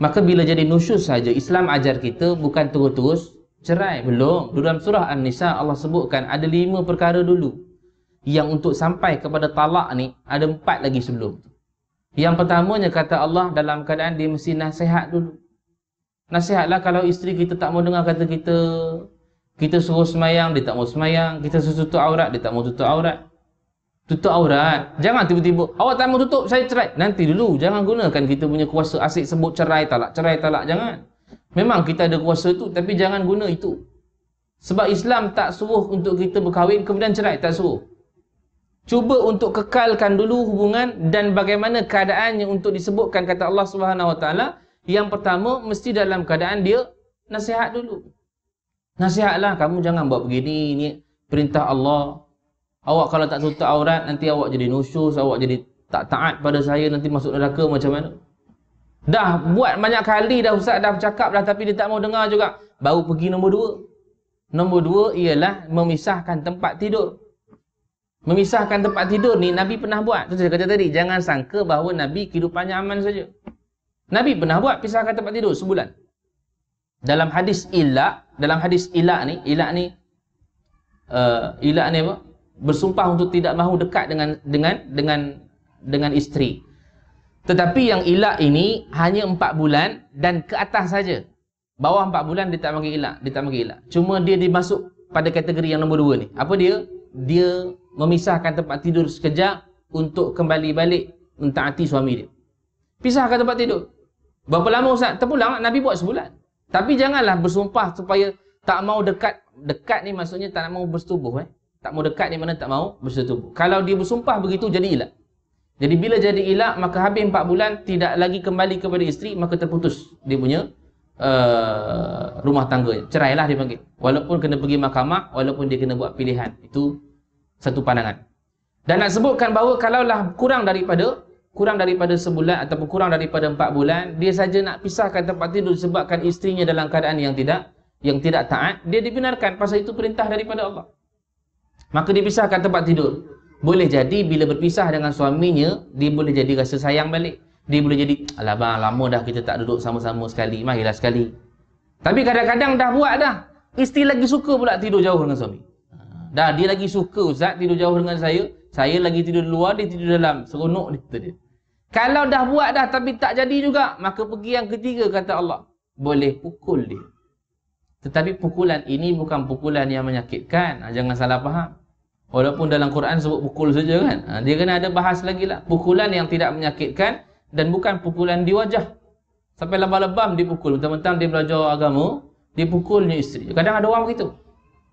S1: maka bila jadi nusyus saja Islam ajar kita bukan terus-terus cerai belum dalam surah An-Nisa Allah sebutkan ada lima perkara dulu yang untuk sampai kepada talak ni ada empat lagi sebelum yang pertamanya kata Allah dalam keadaan dia mesti nasihat dulu nasihatlah kalau isteri kita tak mau dengar kata kita kita suruh semayang, dia tak mau semayang. Kita suruh tutup aurat, dia tak mau tutup aurat. Tutup aurat. Jangan tiba-tiba, awak tak mau tutup, saya cerai. Nanti dulu, jangan gunakan kita punya kuasa asyik sebut cerai talak. Cerai talak, jangan. Memang kita ada kuasa tu, tapi jangan guna itu. Sebab Islam tak suruh untuk kita berkahwin kemudian cerai, tak suruh. Cuba untuk kekalkan dulu hubungan dan bagaimana keadaannya untuk disebutkan kata Allah Subhanahu Wa Taala. Yang pertama mesti dalam keadaan dia nasihat dulu. Nasihatlah kamu jangan buat begini, ini perintah Allah. Awak kalau tak tutup aurat nanti awak jadi nusyus, awak jadi tak taat pada saya nanti masuk neraka macam mana? Dah buat banyak kali dah ustaz dah bercakap dah tapi dia tak mau dengar juga. Baru pergi nombor dua. Nombor dua ialah memisahkan tempat tidur. Memisahkan tempat tidur ni Nabi pernah buat. Tu saya kata tadi, jangan sangka bahawa Nabi kehidupannya aman saja. Nabi pernah buat pisahkan tempat tidur sebulan. Dalam hadis ilak, dalam hadis ilak ni, ilak ni uh, ilak ni apa? Bersumpah untuk tidak mahu dekat dengan dengan dengan dengan isteri. Tetapi yang ilak ini hanya empat bulan dan ke atas saja. Bawah empat bulan dia tak panggil ilak, dia tak panggil ilak. Cuma dia dimasuk pada kategori yang nombor dua ni. Apa dia? Dia memisahkan tempat tidur sekejap untuk kembali balik mentaati suami dia. Pisahkan tempat tidur. Berapa lama Ustaz? Terpulang Nabi buat sebulan. Tapi janganlah bersumpah supaya tak mau dekat. Dekat ni maksudnya tak mau bersetubuh. Eh? Tak mau dekat ni mana tak mau bersetubuh. Kalau dia bersumpah begitu jadi ilat. Jadi bila jadi ilat maka habis 4 bulan tidak lagi kembali kepada isteri maka terputus dia punya uh, rumah tangga. Cerailah dia panggil. Walaupun kena pergi mahkamah, walaupun dia kena buat pilihan. Itu satu pandangan. Dan nak sebutkan bahawa kalaulah kurang daripada kurang daripada sebulan ataupun kurang daripada empat bulan, dia saja nak pisahkan tempat tidur sebabkan istrinya dalam keadaan yang tidak yang tidak taat, dia dibenarkan pasal itu perintah daripada Allah. Maka dipisahkan tempat tidur. Boleh jadi bila berpisah dengan suaminya, dia boleh jadi rasa sayang balik. Dia boleh jadi, alah bang, lama dah kita tak duduk sama-sama sekali, marilah sekali. Tapi kadang-kadang dah buat dah. Isteri lagi suka pula tidur jauh dengan suami. Dah dia lagi suka Ustaz tidur jauh dengan saya. Saya lagi tidur luar, dia tidur dalam. Seronok dia. dia. Kalau dah buat dah tapi tak jadi juga, maka pergi yang ketiga kata Allah. Boleh pukul dia. Tetapi pukulan ini bukan pukulan yang menyakitkan. Ha, jangan salah faham. Walaupun dalam Quran sebut pukul saja kan. Ha, dia kena ada bahas lagi lah. Pukulan yang tidak menyakitkan dan bukan pukulan di wajah. Sampai lebam-lebam dipukul. Mentang-mentang dia belajar agama, dipukulnya isteri. Kadang ada orang begitu.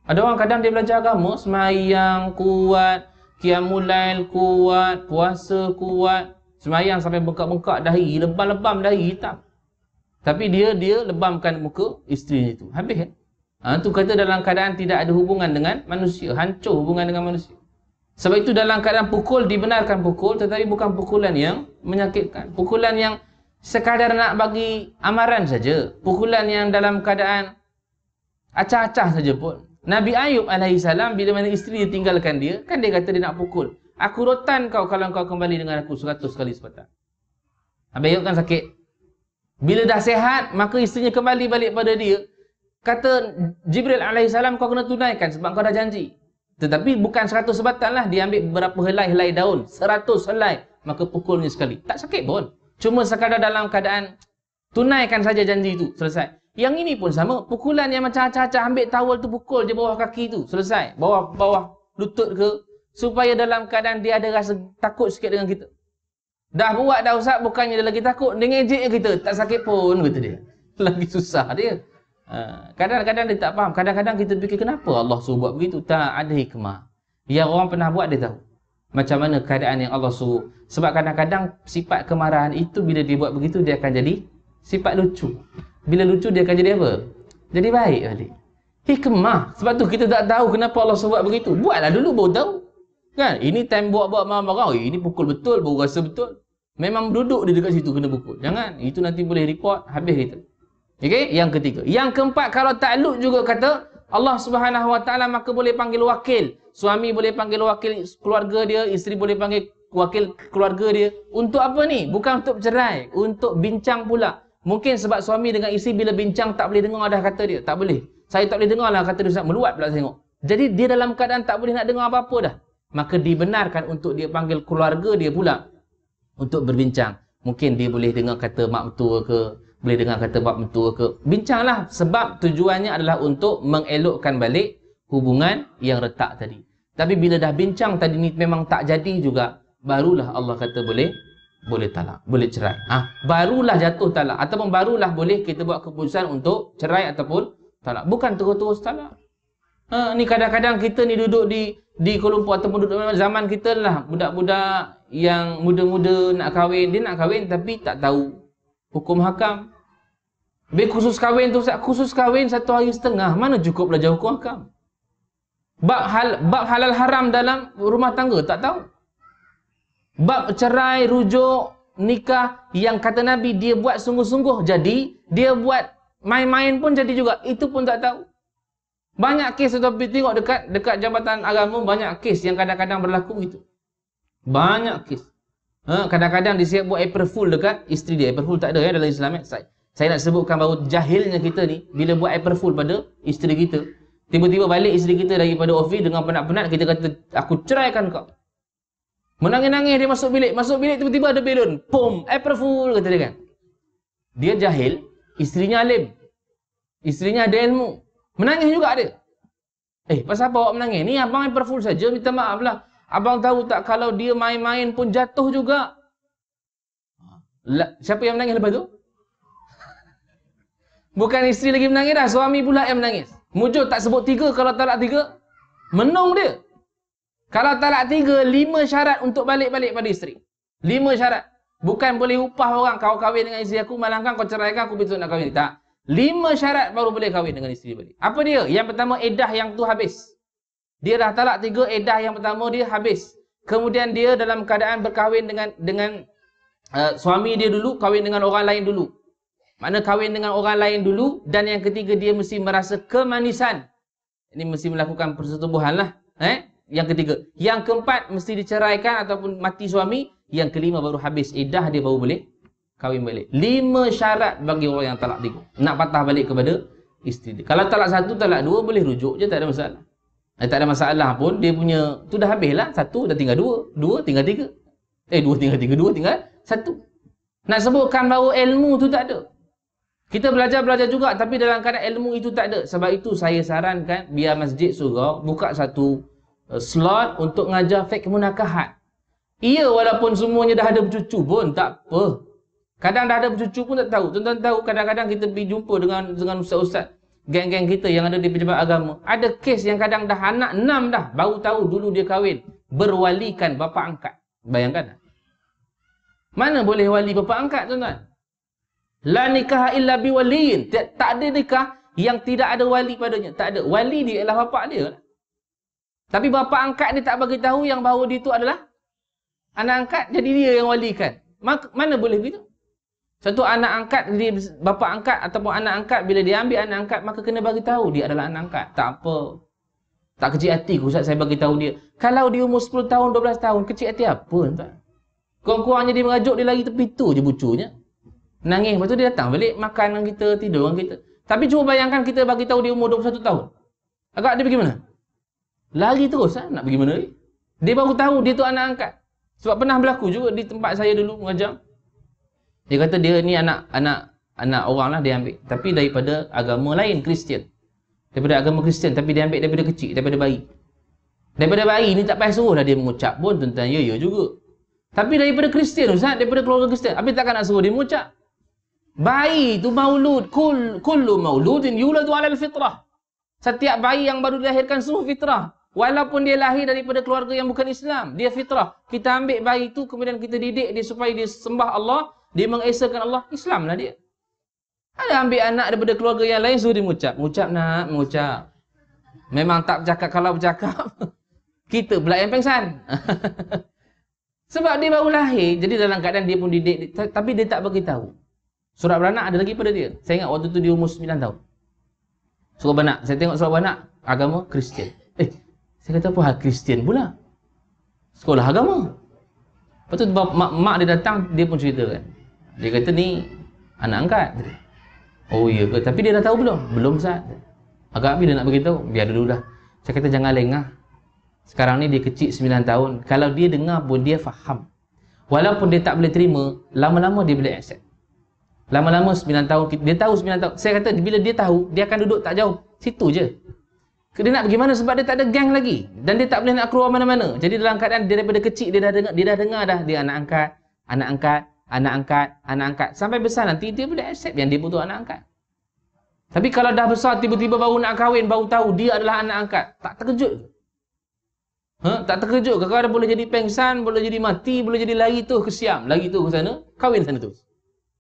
S1: Ada orang kadang dia belajar agama, semayang kuat, kiamulail kuat, puasa kuat, semayang sampai bengkak-bengkak dahi, lebam-lebam dahi hitam. Tapi dia dia lebamkan muka isteri itu. Habis kan? Ha, itu kata dalam keadaan tidak ada hubungan dengan manusia. Hancur hubungan dengan manusia. Sebab itu dalam keadaan pukul, dibenarkan pukul. Tetapi bukan pukulan yang menyakitkan. Pukulan yang sekadar nak bagi amaran saja. Pukulan yang dalam keadaan acah-acah saja pun. Nabi Ayub AS bila mana isteri dia tinggalkan dia, kan dia kata dia nak pukul. Aku rotan kau kalau kau kembali dengan aku seratus kali sepatah. Nabi Ayub kan sakit. Bila dah sehat, maka isterinya kembali balik pada dia. Kata Jibril AS kau kena tunaikan sebab kau dah janji. Tetapi bukan seratus sebatan lah. Dia ambil beberapa helai-helai daun. Seratus helai. Maka pukulnya sekali. Tak sakit pun. Cuma sekadar dalam keadaan tunaikan saja janji itu. Selesai. Yang ini pun sama. Pukulan yang macam acah-acah ambil tawal tu pukul je bawah kaki tu. Selesai. Bawah bawah lutut ke. Supaya dalam keadaan dia ada rasa takut sikit dengan kita. Dah buat dah Ustaz bukannya dia lagi takut. Dia ngejek kita. Tak sakit pun kata dia. <laughs> Lagi susah dia. Ha, kadang-kadang dia tak faham. Kadang-kadang kita fikir kenapa Allah suruh buat begitu. Tak ada hikmah. Yang orang pernah buat dia tahu. Macam mana keadaan yang Allah suruh. Sebab kadang-kadang sifat kemarahan itu bila dia buat begitu dia akan jadi sifat lucu bila lucu dia akan jadi apa? Jadi baik balik. Hikmah. Sebab tu kita tak tahu kenapa Allah sebut begitu. Buatlah dulu baru tahu. Kan? Ini time buat-buat marah-marah. Ini pukul betul, baru rasa betul. Memang duduk dia dekat situ kena pukul. Jangan. Itu nanti boleh report, habis kita. Okey? Yang ketiga. Yang keempat, kalau takluk juga kata, Allah Subhanahu Wa Taala maka boleh panggil wakil. Suami boleh panggil wakil keluarga dia, isteri boleh panggil wakil keluarga dia. Untuk apa ni? Bukan untuk cerai, untuk bincang pula. Mungkin sebab suami dengan isteri bila bincang tak boleh dengar dah kata dia. Tak boleh. Saya tak boleh dengar lah kata dia. Meluat pula tengok. Jadi dia dalam keadaan tak boleh nak dengar apa-apa dah. Maka dibenarkan untuk dia panggil keluarga dia pula. Untuk berbincang. Mungkin dia boleh dengar kata mak mentua ke. Boleh dengar kata mak mentua ke. Bincanglah. Sebab tujuannya adalah untuk mengelokkan balik hubungan yang retak tadi. Tapi bila dah bincang tadi ni memang tak jadi juga. Barulah Allah kata boleh boleh talak, boleh cerai. Ah, ha? barulah jatuh talak ataupun barulah boleh kita buat keputusan untuk cerai ataupun talak. Bukan terus-terus talak. Ha, ni kadang-kadang kita ni duduk di di Kuala Lumpur ataupun duduk zaman kita lah budak-budak yang muda-muda nak kahwin, dia nak kahwin tapi tak tahu hukum hakam. Habis khusus kahwin tu, khusus kahwin satu hari setengah, mana cukup belajar hukum hakam? Bab, hal, bab halal haram dalam rumah tangga, tak tahu. Bab cerai, rujuk, nikah yang kata Nabi dia buat sungguh-sungguh jadi, dia buat main-main pun jadi juga, itu pun tak tahu. Banyak kes tu tapi tengok dekat dekat jabatan agama banyak kes yang kadang-kadang berlaku itu. Banyak kes. Ha, kadang-kadang dia siap buat April Fool dekat isteri dia. April Fool tak ada ya dalam Islam. Eh? Saya, saya nak sebutkan bahawa jahilnya kita ni bila buat April Fool pada isteri kita. Tiba-tiba balik isteri kita daripada ofis dengan penat-penat kita kata aku ceraikan kau. Menangis-nangis dia masuk bilik. Masuk bilik tiba-tiba ada belon. Pum, April Fool kata dia kan. Dia jahil, isterinya alim. Isterinya ada ilmu. Menangis juga dia. Eh, pasal apa awak menangis? Ni abang yang perful saja, minta maaf lah. Abang tahu tak kalau dia main-main pun jatuh juga. Siapa yang menangis lepas tu? Bukan isteri lagi menangis dah, suami pula yang menangis. Mujur tak sebut tiga kalau talak tiga. Menung dia. Kalau talak tiga, lima syarat untuk balik-balik pada isteri. Lima syarat. Bukan boleh upah orang kau kahwin dengan isteri aku, malangkan kau ceraikan aku betul nak kahwin. Tak. Lima syarat baru boleh kahwin dengan isteri balik. Apa dia? Yang pertama, edah yang tu habis. Dia dah talak tiga, edah yang pertama dia habis. Kemudian dia dalam keadaan berkahwin dengan dengan uh, suami dia dulu, kahwin dengan orang lain dulu. Mana kahwin dengan orang lain dulu dan yang ketiga dia mesti merasa kemanisan. Ini mesti melakukan persetubuhan lah. Eh? Yang ketiga. Yang keempat mesti diceraikan ataupun mati suami. Yang kelima baru habis edah dia baru boleh kahwin balik. Lima syarat bagi orang yang talak tiga. Nak patah balik kepada isteri dia. Kalau talak satu, talak dua, boleh rujuk je, tak ada masalah. Eh, tak ada masalah pun, dia punya, tu dah habis lah. Satu, dah tinggal dua. Dua, tinggal tiga. Eh, dua tinggal tiga, dua tinggal satu. Nak sebutkan bahawa ilmu tu tak ada. Kita belajar-belajar juga, tapi dalam keadaan ilmu itu tak ada. Sebab itu saya sarankan, biar masjid surau, buka satu uh, slot untuk mengajar fake munakahat. Ia walaupun semuanya dah ada bercucu pun, tak apa. Kadang dah ada bercucu pun tak tahu. Tuan-tuan tahu kadang-kadang kita pergi jumpa dengan dengan ustaz-ustaz geng-geng kita yang ada di pejabat agama. Ada kes yang kadang dah anak enam dah baru tahu dulu dia kahwin berwalikan bapa angkat. Bayangkan. Mana boleh wali bapa angkat tuan-tuan? La nikah illa biwaliin. Tak ada nikah yang tidak ada wali padanya. Tak ada. Wali dia ialah bapa dia. Tapi bapa angkat dia tak bagi tahu yang bahawa dia itu adalah anak angkat jadi dia yang walikan. Mana boleh begitu? Satu anak angkat, bapa angkat ataupun anak angkat, bila dia ambil anak angkat, maka kena bagi tahu dia adalah anak angkat. Tak apa. Tak kecil hati Ustaz saya bagi tahu dia. Kalau dia umur 10 tahun, 12 tahun, kecil hati apa? Tak. Kurang-kurangnya dia mengajuk dia lagi tepi tu je bucunya. Nangis, lepas tu dia datang balik makan dengan kita, tidur dengan kita. Tapi cuba bayangkan kita bagi tahu dia umur 21 tahun. Agak dia pergi mana? Lari terus ha? nak pergi mana? Dia baru tahu dia tu anak angkat. Sebab pernah berlaku juga di tempat saya dulu mengajar. Dia kata dia ni anak anak anak orang lah dia ambil. Tapi daripada agama lain, Kristian. Daripada agama Kristian. Tapi dia ambil daripada kecil, daripada bayi. Daripada bayi ni tak payah suruh dah dia mengucap pun tentang ya, ya juga. Tapi daripada Kristian Ustaz, daripada keluarga Kristian. Habis takkan nak suruh dia mengucap. Bayi tu maulud. Kul, kullu mauludin yuladu alal fitrah. Setiap bayi yang baru dilahirkan semua fitrah. Walaupun dia lahir daripada keluarga yang bukan Islam. Dia fitrah. Kita ambil bayi tu kemudian kita didik dia supaya dia sembah Allah. Dia mengesakan Allah, Islam lah dia. Ada ambil anak daripada keluarga yang lain, suruh dia mengucap. Mengucap nak, mengucap. Memang tak bercakap kalau bercakap. <laughs> Kita pula yang pengsan. <laughs> Sebab dia baru lahir, jadi dalam keadaan dia pun didik, tapi dia tak bagi tahu. Surat beranak ada lagi pada dia. Saya ingat waktu tu dia umur 9 tahun. Surat beranak. Saya tengok surat beranak, agama Kristian. Eh, saya kata apa hal Kristian pula? Sekolah agama. Lepas tu mak, mak dia datang, dia pun cerita kan. Dia kata ni anak angkat. Oh iya ke? Tapi dia dah tahu belum? Belum Ustaz. Agak bila nak beritahu? Biar dulu dah. Saya kata jangan lengah. Sekarang ni dia kecil 9 tahun. Kalau dia dengar pun dia faham. Walaupun dia tak boleh terima, lama-lama dia boleh accept. Lama-lama 9 tahun, dia tahu 9 tahun. Saya kata bila dia tahu, dia akan duduk tak jauh. Situ je. Dia nak pergi mana sebab dia tak ada gang lagi. Dan dia tak boleh nak keluar mana-mana. Jadi dalam keadaan dia daripada kecil, dia dah dengar, dia dah dengar dah. Dia anak angkat, anak angkat, anak angkat, anak angkat. Sampai besar nanti dia boleh accept yang dia butuh anak angkat. Tapi kalau dah besar tiba-tiba baru nak kahwin, baru tahu dia adalah anak angkat. Tak terkejut ke? Ha? Tak terkejut ke? Kalau boleh jadi pengsan, boleh jadi mati, boleh jadi lari tu ke Siam, lari tu ke sana, kahwin sana tu.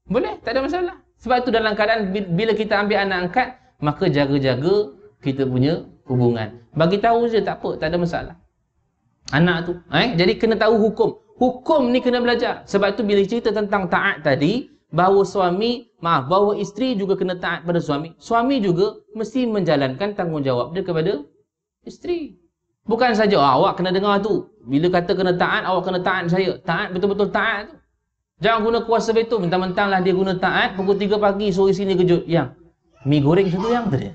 S1: Boleh, tak ada masalah. Sebab itu dalam keadaan bila kita ambil anak angkat, maka jaga-jaga kita punya hubungan. Bagi tahu je tak apa, tak ada masalah. Anak tu. Eh? Jadi kena tahu hukum. Hukum ni kena belajar. Sebab tu bila cerita tentang taat tadi, bahawa suami, maaf, bahawa isteri juga kena taat pada suami. Suami juga mesti menjalankan tanggungjawab dia kepada isteri. Bukan saja oh, awak kena dengar tu. Bila kata kena taat, awak kena taat saya. Taat betul-betul taat tu. Jangan guna kuasa veto. Mentang-mentanglah dia guna taat, pukul 3 pagi suruh sini kejut. Yang, mi goreng satu yang tadi.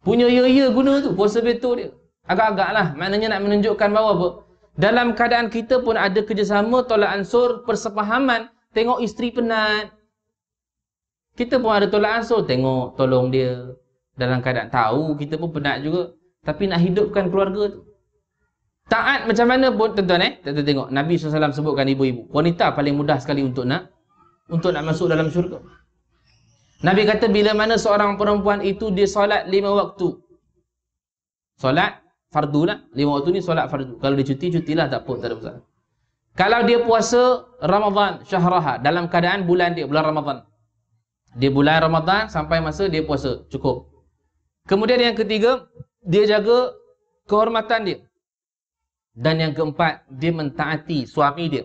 S1: Punya ya-ya guna tu, kuasa veto dia. Agak-agak lah. Maknanya nak menunjukkan bahawa apa? Dalam keadaan kita pun ada kerjasama, tolak ansur, persepahaman Tengok isteri penat. Kita pun ada tolak ansur. Tengok tolong dia. Dalam keadaan tahu kita pun penat juga. Tapi nak hidupkan keluarga tu. Taat macam mana pun tuan-tuan eh. Kita tengok. Nabi SAW sebutkan ibu-ibu. Wanita paling mudah sekali untuk nak. Untuk nak masuk dalam syurga. Nabi kata bila mana seorang perempuan itu dia solat lima waktu. Solat fardu lah. Lima waktu ni solat fardu. Kalau dia cuti, cutilah tak apa. Tak ada masalah. Kalau dia puasa Ramadan syahraha dalam keadaan bulan dia bulan Ramadan. Dia bulan Ramadan sampai masa dia puasa cukup. Kemudian yang ketiga, dia jaga kehormatan dia. Dan yang keempat, dia mentaati suami dia.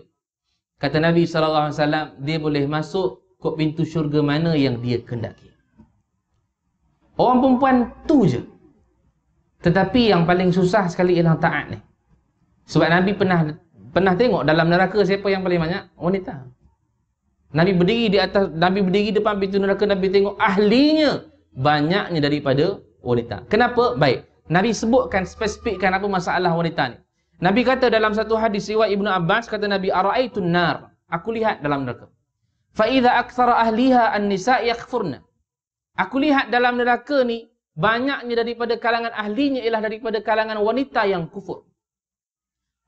S1: Kata Nabi wasallam, dia boleh masuk ke pintu syurga mana yang dia kendaki. Orang perempuan tu je. Tetapi yang paling susah sekali ialah taat ni. Sebab Nabi pernah Pernah tengok dalam neraka siapa yang paling banyak? Wanita. Nabi berdiri di atas Nabi berdiri depan pintu neraka Nabi tengok ahlinya banyaknya daripada wanita. Kenapa? Baik. Nabi sebutkan spesifikkan apa masalah wanita ni. Nabi kata dalam satu hadis riwayat Ibnu Abbas kata Nabi araaitun nar. Aku lihat dalam neraka. Fa idza aktsara ahliha an-nisa yakfurna. Aku lihat dalam neraka ni banyaknya daripada kalangan ahlinya ialah daripada kalangan wanita yang kufur.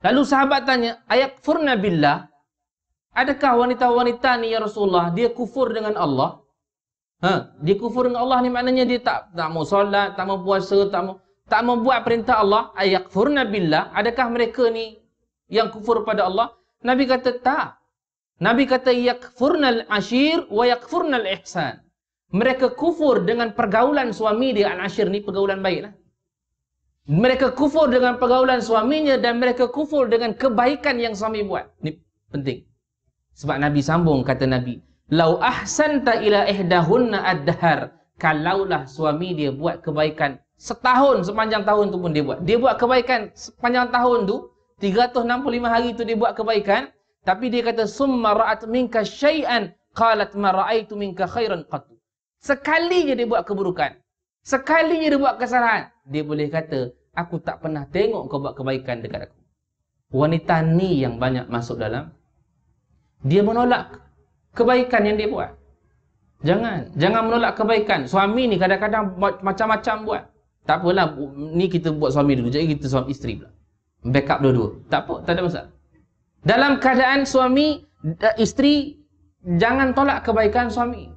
S1: Lalu sahabat tanya, ayat furna billah, adakah wanita-wanita ni ya Rasulullah, dia kufur dengan Allah? Ha, dia kufur dengan Allah ni maknanya dia tak tak mau solat, tak mau puasa, tak mau tak mau buat perintah Allah. Ayat furna billah, adakah mereka ni yang kufur pada Allah? Nabi kata tak. Nabi kata yakfurnal ashir wa yakfurnal ihsan. Mereka kufur dengan pergaulan suami dia al-ashir ni pergaulan baiklah. Mereka kufur dengan pergaulan suaminya dan mereka kufur dengan kebaikan yang suami buat. Ini penting. Sebab Nabi sambung kata Nabi, "Lau ahsanta ila ihdahunna ad-dahr." Kalaulah suami dia buat kebaikan setahun sepanjang tahun tu pun dia buat. Dia buat kebaikan sepanjang tahun tu, 365 hari tu dia buat kebaikan, tapi dia kata summa ra'at minka syai'an qalat ma ra'aitu minka khairan qat. Sekali je dia buat keburukan. Sekali je dia buat kesalahan dia boleh kata, aku tak pernah tengok kau buat kebaikan dekat aku. Wanita ni yang banyak masuk dalam, dia menolak kebaikan yang dia buat. Jangan, jangan menolak kebaikan. Suami ni kadang-kadang macam-macam buat. Tak apalah, ni kita buat suami dulu, jadi kita suami isteri pula. Backup dua-dua. Tak apa, tak ada masalah. Dalam keadaan suami, eh, isteri, jangan tolak kebaikan suami.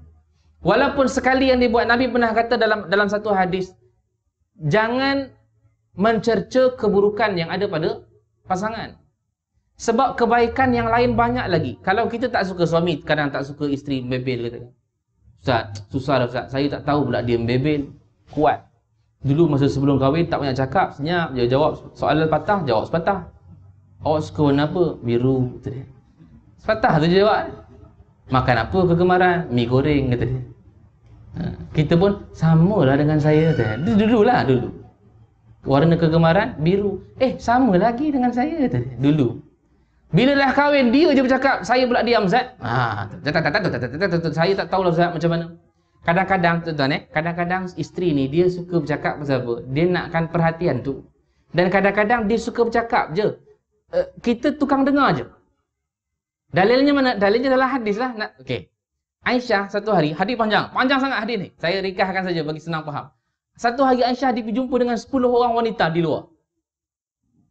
S1: Walaupun sekali yang dibuat, Nabi pernah kata dalam dalam satu hadis, jangan mencerca keburukan yang ada pada pasangan. Sebab kebaikan yang lain banyak lagi. Kalau kita tak suka suami, kadang tak suka isteri membebel kata. Ustaz, susah dah Ustaz. Saya tak tahu pula dia membebel. Kuat. Dulu masa sebelum kahwin tak banyak cakap, senyap. Dia jawab soalan patah, jawab sepatah. Awak suka warna apa? Biru. Sepatah tu dia jawab. Makan apa kegemaran? Mi goreng kata dia. Ha, kita pun samalah dengan saya tu. Dululah dulu. Warna kegemaran biru. Eh, sama lagi dengan saya tu. Dulu. Bila dah kahwin, dia je bercakap, saya pula diam Zat. Ha, saya tak tahulah Zat macam mana. Kadang-kadang tuan-tuan eh, kadang-kadang isteri ni dia suka bercakap pasal apa? Dia nakkan perhatian tu. Dan kadang-kadang dia suka bercakap je. Uh, kita tukang dengar je. Dalilnya mana? Dalilnya adalah hadis lah. Okay. Aisyah satu hari, hadis panjang. Panjang sangat hadis ni. Saya rikahkan saja bagi senang faham. Satu hari Aisyah berjumpa dengan 10 orang wanita di luar.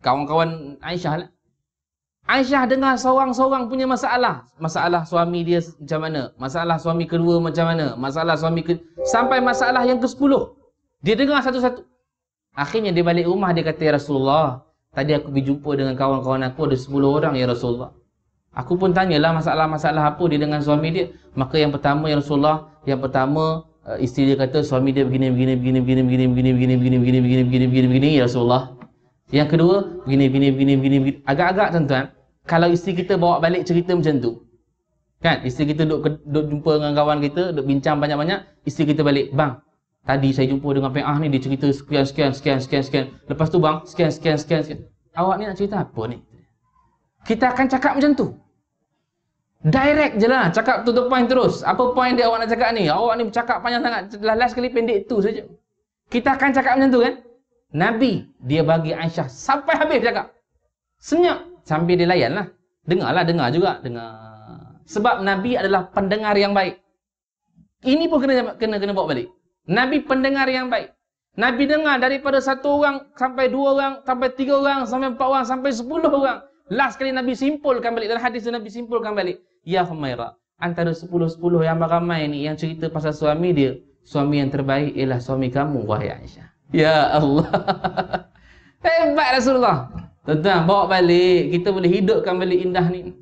S1: Kawan-kawan Aisyah lah. Aisyah dengar seorang-seorang punya masalah. Masalah suami dia macam mana? Masalah suami kedua macam mana? Masalah suami ke... Sampai masalah yang ke-10. Dia dengar satu-satu. Akhirnya dia balik rumah, dia kata, Ya Rasulullah, tadi aku pergi jumpa dengan kawan-kawan aku, ada 10 orang, Ya Rasulullah. Aku pun tanyalah masalah-masalah apa dia dengan suami dia. Maka yang pertama, Ya Rasulullah, yang pertama, isteri dia kata, suami dia begini, begini, begini, begini, begini, begini, begini, begini, begini, begini, begini, begini, begini, Ya Rasulullah. Yang kedua, begini, begini, begini, begini. Agak-agak, tuan-tuan, kalau isteri kita bawa balik cerita macam tu kan isteri kita duduk, duduk jumpa dengan kawan kita duduk bincang banyak-banyak isteri kita balik bang tadi saya jumpa dengan PA ni dia cerita sekian sekian sekian sekian sekian lepas tu bang sekian sekian sekian sekian awak ni nak cerita apa ni kita akan cakap macam tu direct je lah cakap to the point terus apa point dia awak nak cakap ni awak ni bercakap panjang sangat last kali pendek tu saja kita akan cakap macam tu kan Nabi dia bagi Aisyah sampai habis cakap senyap sambil dia layan lah. Dengarlah, dengar juga. Dengar. Sebab Nabi adalah pendengar yang baik. Ini pun kena kena kena bawa balik. Nabi pendengar yang baik. Nabi dengar daripada satu orang sampai dua orang, sampai tiga orang, sampai empat orang, sampai sepuluh orang. Last kali Nabi simpulkan balik. Dalam hadis Nabi simpulkan balik. Ya Humaira, antara sepuluh-sepuluh yang ramai ni yang cerita pasal suami dia, suami yang terbaik ialah suami kamu, wahai Aisyah. Ya Allah. <laughs> Hebat Rasulullah. Tuan-tuan, bawa balik. Kita boleh hidupkan balik indah ni.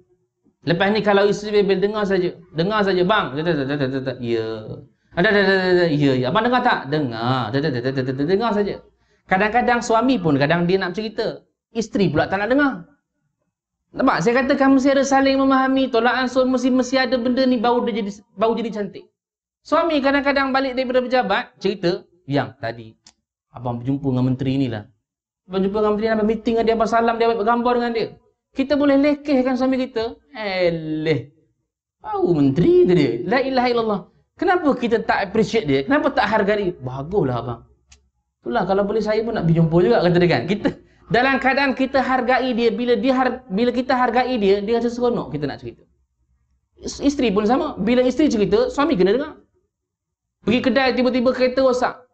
S1: Lepas ni kalau isteri bebel dengar saja. Dengar saja, bang. Ya. Ada ada ada ya ya. Abang dengar tak? Dengar. Dengar saja. Kadang-kadang suami pun kadang dia nak cerita. Isteri pula tak nak dengar. Nampak? Saya katakan mesti ada saling memahami. Tolak ansur mesti mesti ada benda ni baru dia jadi baru jadi cantik. Suami kadang-kadang balik daripada pejabat cerita yang tadi abang berjumpa dengan menteri ni lah. Berjumpa dengan menteri, nak meeting dengan dia, abang salam dia, bergambar dengan dia. Kita boleh lekehkan suami kita. Eleh. Tahu menteri tu dia. La ilaha illallah. Kenapa kita tak appreciate dia? Kenapa tak hargai? Baguslah abang. Itulah kalau boleh saya pun nak pergi jumpa juga kata dia kan. Kita dalam keadaan kita hargai dia bila dia har, bila kita hargai dia, dia rasa seronok kita nak cerita. Isteri pun sama. Bila isteri cerita, suami kena dengar. Pergi kedai tiba-tiba kereta rosak.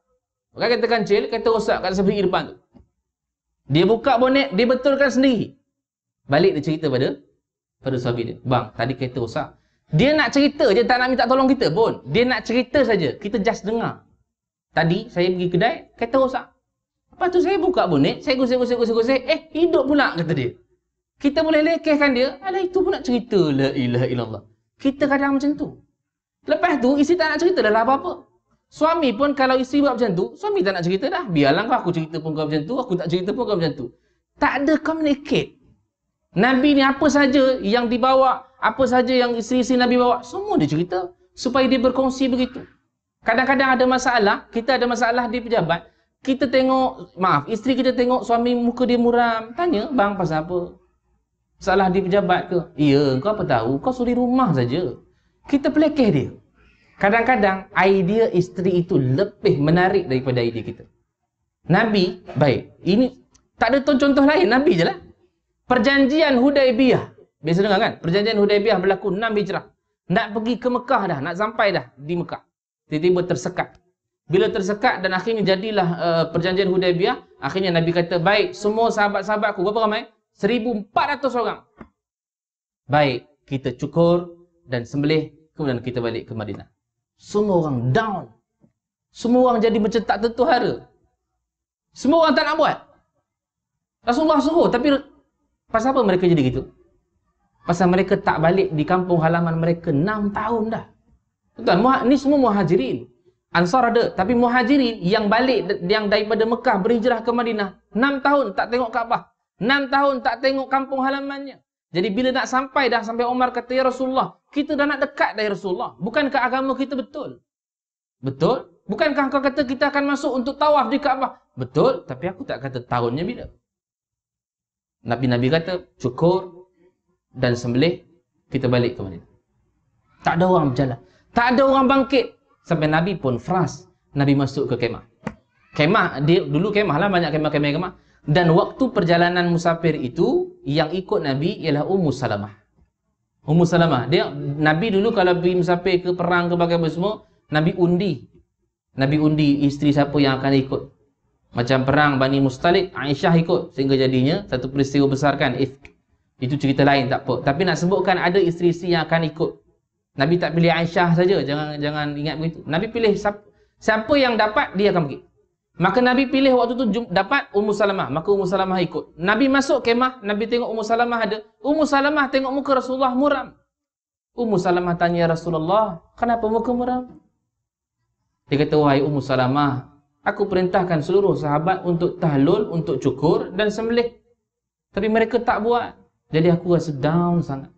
S1: Orang kata kancil, kereta rosak kat sebelah depan tu. Dia buka bonet, dia betulkan sendiri. Balik dia cerita pada pada suami dia. Bang, tadi kereta rosak. Dia nak cerita je, tak nak minta tolong kita pun. Dia nak cerita saja. Kita just dengar. Tadi saya pergi kedai, kereta rosak. Lepas tu saya buka bonet, saya gosek-gosek-gosek-gosek. Eh, hidup pula kata dia. Kita boleh lekehkan dia. Alah, itu pun nak cerita. La ilaha illallah. Kita kadang macam tu. Lepas tu, isi tak nak cerita dah lah apa-apa. Suami pun kalau isteri buat macam tu, suami tak nak cerita dah. Biarlah kau aku cerita pun kau macam tu, aku tak cerita pun kau macam tu. Tak ada communicate. Nabi ni apa saja yang dibawa, apa saja yang isteri-isteri Nabi bawa, semua dia cerita. Supaya dia berkongsi begitu. Kadang-kadang ada masalah, kita ada masalah di pejabat, kita tengok, maaf, isteri kita tengok suami muka dia muram, tanya, bang pasal apa? Masalah di pejabat ke? Ya, kau apa tahu? Kau suri rumah saja. Kita pelekeh dia. Kadang-kadang idea isteri itu lebih menarik daripada idea kita. Nabi, baik. Ini tak ada contoh lain, Nabi je lah. Perjanjian Hudaibiyah. Biasa dengar kan? Perjanjian Hudaibiyah berlaku 6 hijrah. Nak pergi ke Mekah dah, nak sampai dah di Mekah. Tiba-tiba tersekat. Bila tersekat dan akhirnya jadilah uh, perjanjian Hudaibiyah, akhirnya Nabi kata, baik, semua sahabat-sahabatku, berapa ramai? 1,400 orang. Baik, kita cukur dan sembelih, kemudian kita balik ke Madinah. Semua orang down. Semua orang jadi macam tak tentu hara. Semua orang tak nak buat. Rasulullah suruh. Tapi pasal apa mereka jadi gitu? Pasal mereka tak balik di kampung halaman mereka 6 tahun dah. Tuan, ni semua muhajirin. Ansar ada. Tapi muhajirin yang balik yang daripada Mekah berhijrah ke Madinah. 6 tahun tak tengok Kaabah. 6 tahun tak tengok kampung halamannya. Jadi bila nak sampai dah sampai Umar kata ya Rasulullah, kita dah nak dekat ya Rasulullah. Bukankah agama kita betul? Betul? Bukankah kau kata kita akan masuk untuk tawaf di Kaabah? Betul, tapi aku tak kata tahunnya bila. Nabi-nabi kata cukur dan sembelih kita balik ke Madinah. Tak ada orang berjalan. Tak ada orang bangkit. Sampai Nabi pun fras. Nabi masuk ke kemah. Kemah, dia, dulu kemah lah banyak kemah-kemah-kemah. Dan waktu perjalanan musafir itu yang ikut Nabi ialah Ummu Salamah. Ummu Salamah, dia Nabi dulu kalau pergi musafir ke perang ke bagai semua, Nabi undi. Nabi undi isteri siapa yang akan ikut. Macam perang Bani Mustalik, Aisyah ikut sehingga jadinya satu peristiwa besar kan ifk. Itu cerita lain tak apa. Tapi nak sebutkan ada isteri-isteri yang akan ikut. Nabi tak pilih Aisyah saja. Jangan jangan ingat begitu. Nabi pilih siapa, siapa yang dapat, dia akan pergi. Maka Nabi pilih waktu tu dapat Ummu Salamah. Maka Ummu Salamah ikut. Nabi masuk kemah, Nabi tengok Ummu Salamah ada. Ummu Salamah tengok muka Rasulullah muram. Ummu Salamah tanya Rasulullah, kenapa muka muram? Dia kata, wahai Ummu Salamah, aku perintahkan seluruh sahabat untuk tahlul, untuk cukur dan sembelih. Tapi mereka tak buat. Jadi aku rasa down sangat.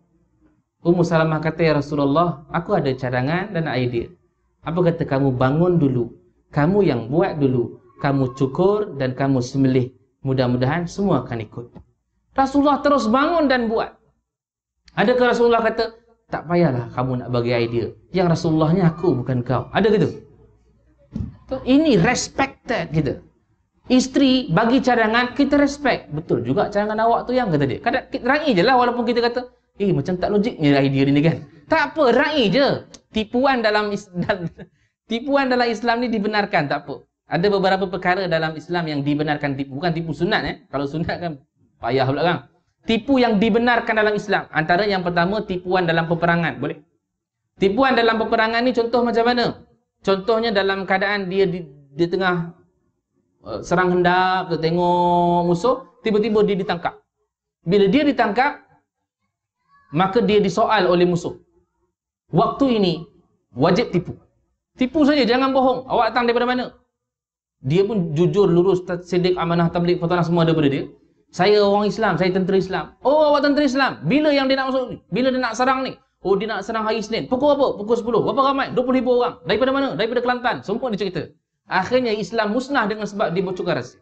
S1: Ummu Salamah kata, ya Rasulullah, aku ada cadangan dan idea. Apa kata kamu bangun dulu. Kamu yang buat dulu. Kamu cukur dan kamu sembelih. Mudah-mudahan semua akan ikut. Rasulullah terus bangun dan buat. Adakah Rasulullah kata, tak payahlah kamu nak bagi idea. Yang Rasulullahnya aku bukan kau. Ada gitu? Ini respected kita. Isteri bagi cadangan, kita respect. Betul juga cadangan awak tu yang kata dia. Kadang kita raih je lah walaupun kita kata, eh macam tak logik ni idea ni kan. Tak apa, raih je. Tipuan dalam Islam, <laughs> tipuan dalam Islam ni dibenarkan, tak apa. Ada beberapa perkara dalam Islam yang dibenarkan tipu. Bukan tipu sunat eh. Kalau sunat kan payah pula kan. Tipu yang dibenarkan dalam Islam. Antara yang pertama, tipuan dalam peperangan. Boleh? Tipuan dalam peperangan ni contoh macam mana? Contohnya dalam keadaan dia di, di tengah uh, serang hendap, tengok musuh, tiba-tiba dia ditangkap. Bila dia ditangkap, maka dia disoal oleh musuh. Waktu ini, wajib tipu. Tipu saja, jangan bohong. Awak datang daripada mana? Dia pun jujur, lurus, sedik, amanah, tablik, fotolah semua daripada dia. Saya orang Islam, saya tentera Islam. Oh, awak tentera Islam. Bila yang dia nak masuk ni? Bila dia nak serang ni? Oh dia nak serang hari Senin. Pukul apa? Pukul 10. Berapa ramai? 20 ribu orang. Daripada mana? Daripada Kelantan. Semua dia cerita. Akhirnya Islam musnah dengan sebab dia bocorkan rahsia.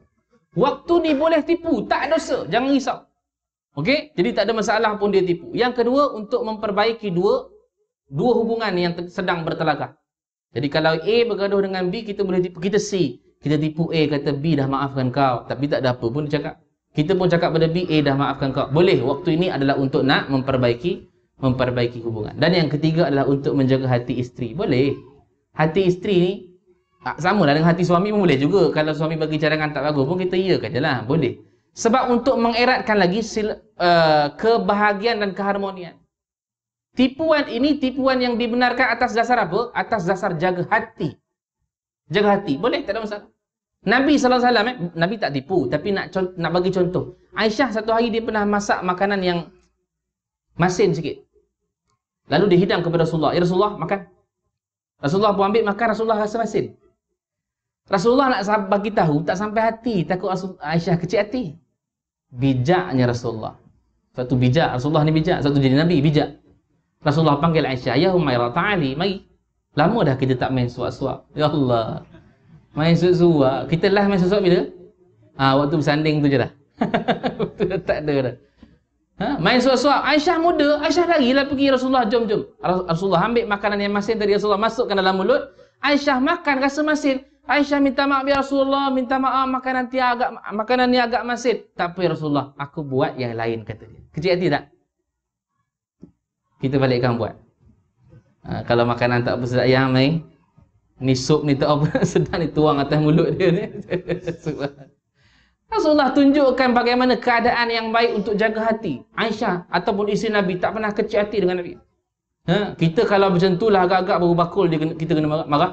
S1: Waktu ni boleh tipu. Tak dosa. Jangan risau. Okey? Jadi tak ada masalah pun dia tipu. Yang kedua, untuk memperbaiki dua dua hubungan yang sedang bertelagah. Jadi kalau A bergaduh dengan B, kita boleh tipu. Kita C. Kita tipu A, kata B dah maafkan kau. Tapi tak ada apa pun dia cakap. Kita pun cakap pada B, A dah maafkan kau. Boleh. Waktu ini adalah untuk nak memperbaiki memperbaiki hubungan. Dan yang ketiga adalah untuk menjaga hati isteri. Boleh. Hati isteri ni ah, sama lah dengan hati suami pun boleh juga. Kalau suami bagi cadangan tak bagus pun kita iyakan je lah. Boleh. Sebab untuk mengeratkan lagi sil, uh, kebahagiaan dan keharmonian. Tipuan ini tipuan yang dibenarkan atas dasar apa? Atas dasar jaga hati. Jaga hati. Boleh, tak ada masalah. Nabi SAW, eh, Nabi tak tipu. Tapi nak nak bagi contoh. Aisyah satu hari dia pernah masak makanan yang masin sikit. Lalu dihidang kepada Rasulullah. Ya Rasulullah, makan. Rasulullah pun ambil makan, Rasulullah rasa masin. Rasulullah nak bagi tahu, tak sampai hati. Takut Aisyah kecil hati. Bijaknya Rasulullah. Satu bijak, Rasulullah ni bijak. Satu jadi Nabi, bijak. Rasulullah panggil Aisyah, Ya Humairah, ta'ali, mari. Lama dah kita tak main suap-suap. Ya Allah. Main suap-suap. Kita lah main suap-suap bila? Ha, waktu bersanding tu je dah. <laughs> waktu dah tak ada dah. Ha? Main suap-suap. Aisyah muda. Aisyah lagi lah pergi Rasulullah. Jom, jom. Rasulullah ambil makanan yang masin tadi Rasulullah masukkan dalam mulut. Aisyah makan rasa masin. Aisyah minta maaf ya Rasulullah. Minta maaf makanan ni agak makanan ni agak masin. Tak apa ya Rasulullah. Aku buat yang lain kata dia. Kecil hati tak? Kita balikkan buat. Ha, kalau makanan tak bersedap yang main. Ni sup ni tak apa <laughs> sedap ni tuang atas mulut dia ni. <laughs> Rasulullah tunjukkan bagaimana keadaan yang baik untuk jaga hati. Aisyah ataupun isteri Nabi tak pernah kecil hati dengan Nabi. Ha? Kita kalau macam tu lah agak-agak berbakul kita kena marah. marah.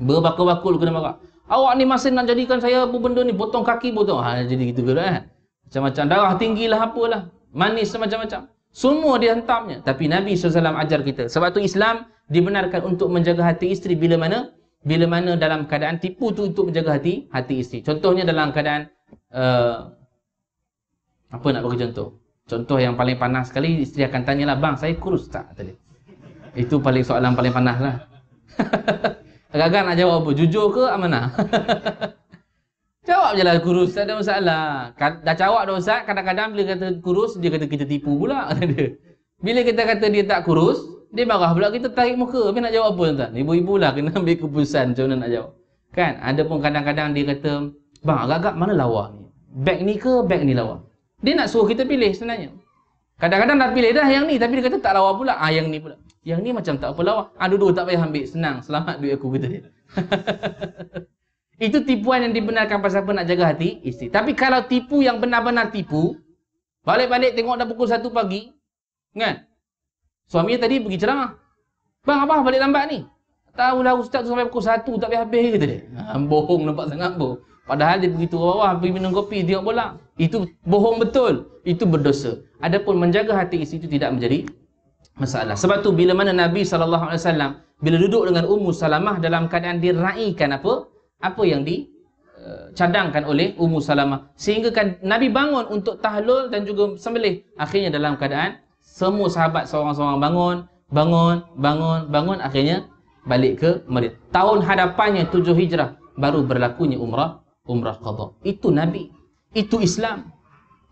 S1: Berbakul-bakul kena marah. Awak ni masih nak jadikan saya apa benda ni? Potong kaki potong. Ha, jadi gitu ke kan? Macam-macam darah tinggi lah apalah. Manis macam-macam. Semua dihentamnya. Tapi Nabi SAW ajar kita. Sebab tu Islam dibenarkan untuk menjaga hati isteri bila mana? Bila mana dalam keadaan tipu tu untuk menjaga hati hati isteri. Contohnya dalam keadaan uh, apa nak bagi contoh? Contoh yang paling panas sekali isteri akan tanya lah, bang saya kurus tak? Tadi. Itu paling soalan paling panas lah. <laughs> Agak-agak nak jawab apa? Jujur ke amanah? <laughs> jawab je lah kurus, tak ada masalah. Dah jawab dah Ustaz, kadang-kadang bila kata kurus, dia kata kita tipu pula. <laughs> bila kita kata dia tak kurus, dia marah pula kita tarik muka. Habis nak jawab apa tuan? Ibu-ibu lah kena <laughs> ambil keputusan macam mana nak jawab. Kan? Ada pun kadang-kadang dia kata, Bang, agak-agak mana lawa ni? Bag ni ke bag ni lawa? Dia nak suruh kita pilih sebenarnya. Kadang-kadang nak pilih dah yang ni. Tapi dia kata tak lawa pula. Ah, yang ni pula. Yang ni macam tak apa lawa. Ah, dua-dua tak payah ambil. Senang. Selamat duit aku kata dia. <laughs> Itu tipuan yang dibenarkan pasal apa nak jaga hati isteri. Tapi kalau tipu yang benar-benar tipu, Balik-balik tengok dah pukul 1 pagi. Kan? Suaminya tadi pergi ceramah. Bang, apa balik lambat ni? Tahulah ustaz tu sampai pukul 1 tak habis-habis kata dia. Ha, <laughs> bohong nampak sangat bohong. Padahal dia pergi turun bawah, pergi minum kopi, tengok bola. Itu bohong betul. Itu berdosa. Adapun menjaga hati isteri itu tidak menjadi masalah. Sebab tu bila mana Nabi SAW bila duduk dengan Ummu Salamah dalam keadaan diraikan apa? Apa yang dicadangkan eh, oleh Ummu Salamah. Sehingga kan Nabi bangun untuk tahlul dan juga sembelih. Akhirnya dalam keadaan semua sahabat seorang-seorang bangun, bangun, bangun, bangun. Akhirnya balik ke Madinah. Tahun hadapannya tujuh hijrah baru berlakunya umrah umrah qada. Itu Nabi. Itu Islam.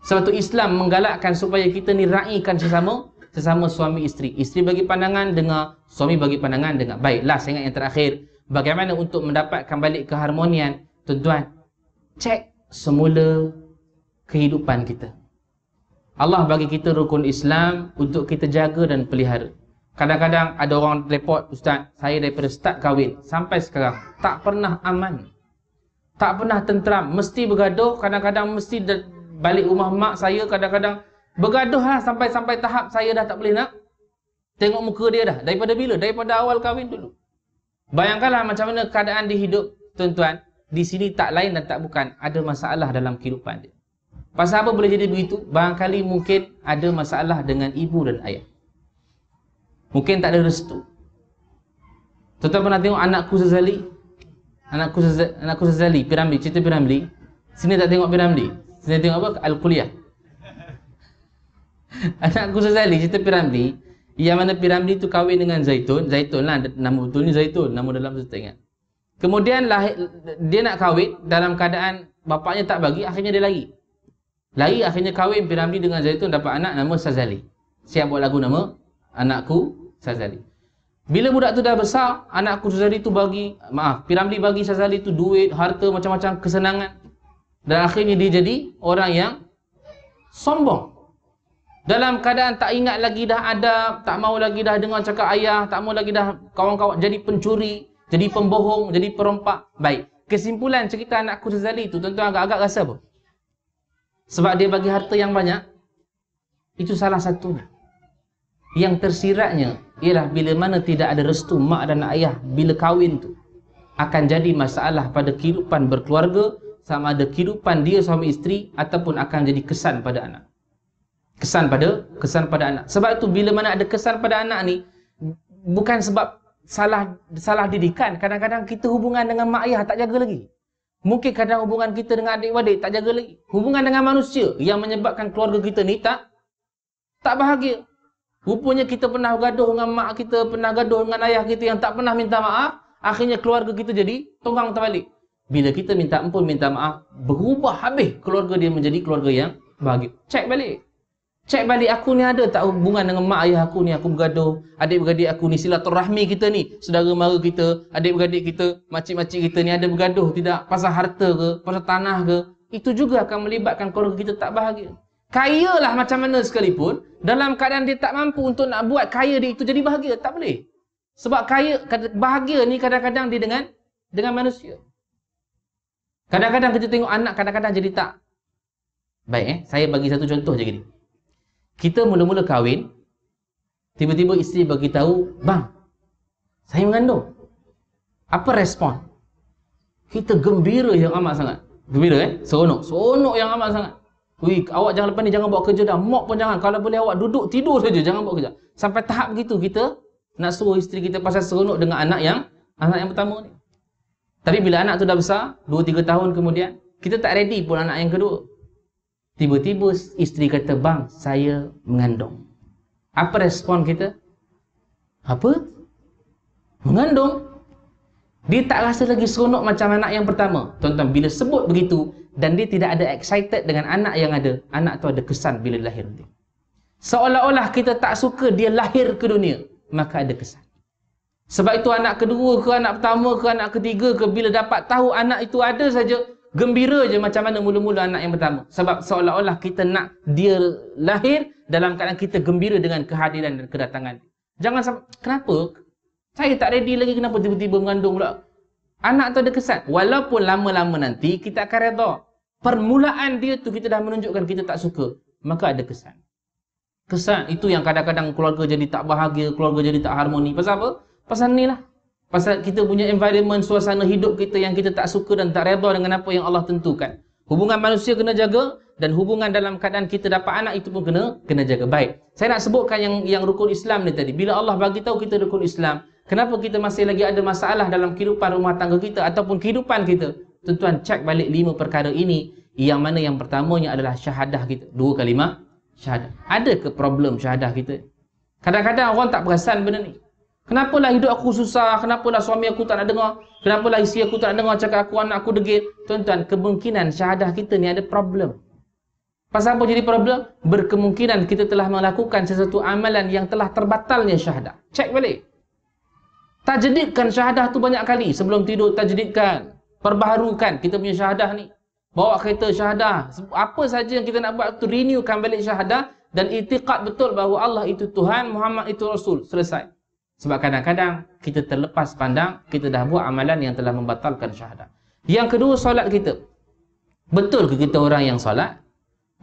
S1: Sebab itu Islam menggalakkan supaya kita ni raikan sesama sesama suami isteri. Isteri bagi pandangan dengar, suami bagi pandangan dengar. Baik, last ingat yang terakhir. Bagaimana untuk mendapatkan balik keharmonian? Tuan-tuan, cek semula kehidupan kita. Allah bagi kita rukun Islam untuk kita jaga dan pelihara. Kadang-kadang ada orang report, Ustaz, saya daripada start kahwin sampai sekarang tak pernah aman tak pernah tentram, mesti bergaduh, kadang-kadang mesti balik rumah mak saya, kadang-kadang bergaduh lah sampai sampai tahap saya dah tak boleh nak tengok muka dia dah. Daripada bila? Daripada awal kahwin dulu. Bayangkanlah macam mana keadaan di hidup tuan-tuan, di sini tak lain dan tak bukan ada masalah dalam kehidupan dia. Pasal apa boleh jadi begitu? Barangkali mungkin ada masalah dengan ibu dan ayah. Mungkin tak ada restu. Tuan-tuan pernah tengok anakku sezali, anakku anakku Sazali Piramli cerita Piramli sini tak tengok Piramli sini tengok apa <laughs> Al-Kuliah anakku Sazali cerita Piramli. Yang mana Piramli tu kahwin dengan Zaitun. Zaitun lah nama betul ni Zaitun nama dalam tu ingat kemudian lahir, dia nak kahwin dalam keadaan bapaknya tak bagi akhirnya dia lari. Lari akhirnya kahwin Piramli dengan Zaitun dapat anak nama Sazali siap buat lagu nama anakku Sazali bila budak tu dah besar, anakku Sazali tu bagi, maaf, Piramli bagi Sazali tu duit, harta, macam-macam kesenangan. Dan akhirnya dia jadi orang yang sombong. Dalam keadaan tak ingat lagi dah ada, tak mau lagi dah dengar cakap ayah, tak mau lagi dah kawan-kawan jadi pencuri, jadi pembohong, jadi perompak. Baik, kesimpulan cerita anakku Sazali tu, tuan-tuan agak-agak rasa apa? Sebab dia bagi harta yang banyak, itu salah satunya. Yang tersiratnya ialah bila mana tidak ada restu mak dan ayah bila kahwin tu akan jadi masalah pada kehidupan berkeluarga sama ada kehidupan dia suami isteri ataupun akan jadi kesan pada anak. Kesan pada kesan pada anak. Sebab itu bila mana ada kesan pada anak ni bukan sebab salah salah didikan. Kadang-kadang kita hubungan dengan mak ayah tak jaga lagi. Mungkin kadang hubungan kita dengan adik-adik tak jaga lagi. Hubungan dengan manusia yang menyebabkan keluarga kita ni tak tak bahagia. Rupanya kita pernah gaduh dengan mak kita, pernah gaduh dengan ayah kita yang tak pernah minta maaf, akhirnya keluarga kita jadi tonggang terbalik. Bila kita minta ampun, minta maaf, berubah habis keluarga dia menjadi keluarga yang bahagia. Cek balik. Cek balik aku ni ada tak hubungan dengan mak ayah aku ni, aku bergaduh. Adik-beradik aku ni, silaturahmi kita ni, saudara mara kita, adik-beradik kita, makcik-makcik kita ni ada bergaduh. Tidak pasal harta ke, pasal tanah ke. Itu juga akan melibatkan keluarga kita tak bahagia. Kaya lah macam mana sekalipun, dalam keadaan dia tak mampu untuk nak buat kaya dia itu jadi bahagia. Tak boleh. Sebab kaya, bahagia ni kadang-kadang dia dengan dengan manusia. Kadang-kadang kita tengok anak, kadang-kadang jadi tak. Baik eh, saya bagi satu contoh je gini. Kita mula-mula kahwin, tiba-tiba isteri bagi tahu, bang, saya mengandung. Apa respon? Kita gembira yang amat sangat. Gembira eh? Seronok. Seronok yang amat sangat. Wih, awak jangan lepas ni jangan buat kerja dah. Mok pun jangan. Kalau boleh awak duduk tidur saja, jangan buat kerja. Sampai tahap begitu kita nak suruh isteri kita pasal seronok dengan anak yang anak yang pertama ni. Tapi bila anak tu dah besar, 2 3 tahun kemudian, kita tak ready pun anak yang kedua. Tiba-tiba isteri kata, "Bang, saya mengandung." Apa respon kita? Apa? Mengandung? Dia tak rasa lagi seronok macam anak yang pertama. Tuan-tuan, bila sebut begitu, dan dia tidak ada excited dengan anak yang ada, anak tu ada kesan bila lahir nanti. Seolah-olah kita tak suka dia lahir ke dunia, maka ada kesan. Sebab itu anak kedua ke anak pertama ke anak ketiga ke bila dapat tahu anak itu ada saja, gembira je macam mana mula-mula anak yang pertama. Sebab seolah-olah kita nak dia lahir dalam keadaan kita gembira dengan kehadiran dan kedatangan. Jangan sampai, kenapa? Saya tak ready lagi kenapa tiba-tiba mengandung pula? Anak tu ada kesan. Walaupun lama-lama nanti kita akan redha. Permulaan dia tu kita dah menunjukkan kita tak suka. maka ada kesan. Kesan itu yang kadang-kadang keluarga jadi tak bahagia, keluarga jadi tak harmoni. Pasal apa? Pasal ni lah. Pasal kita punya environment, suasana hidup kita yang kita tak suka dan tak reda dengan apa yang Allah tentukan. Hubungan manusia kena jaga dan hubungan dalam keadaan kita dapat anak itu pun kena kena jaga baik. Saya nak sebutkan yang yang rukun Islam ni tadi. Bila Allah bagi tahu kita rukun Islam, kenapa kita masih lagi ada masalah dalam kehidupan rumah tangga kita ataupun kehidupan kita? Tuan-tuan cek balik lima perkara ini yang mana yang pertamanya adalah syahadah kita. Dua kalimah syahadah. Ada ke problem syahadah kita? Kadang-kadang orang tak perasan benda ni. Kenapalah hidup aku susah? Kenapalah suami aku tak nak dengar? Kenapalah isteri aku tak nak dengar cakap aku anak aku degil? Tuan-tuan, kemungkinan syahadah kita ni ada problem. Pasal apa jadi problem? Berkemungkinan kita telah melakukan sesuatu amalan yang telah terbatalnya syahadah. Cek balik. Tajdidkan syahadah tu banyak kali. Sebelum tidur tajdidkan. Perbaharukan kita punya syahadah ni. Bawa kereta syahadah. Apa saja yang kita nak buat tu renewkan balik syahadah. Dan itiqat betul bahawa Allah itu Tuhan, Muhammad itu Rasul. Selesai. Sebab kadang-kadang kita terlepas pandang, kita dah buat amalan yang telah membatalkan syahadah. Yang kedua, solat kita. Betul ke kita orang yang solat?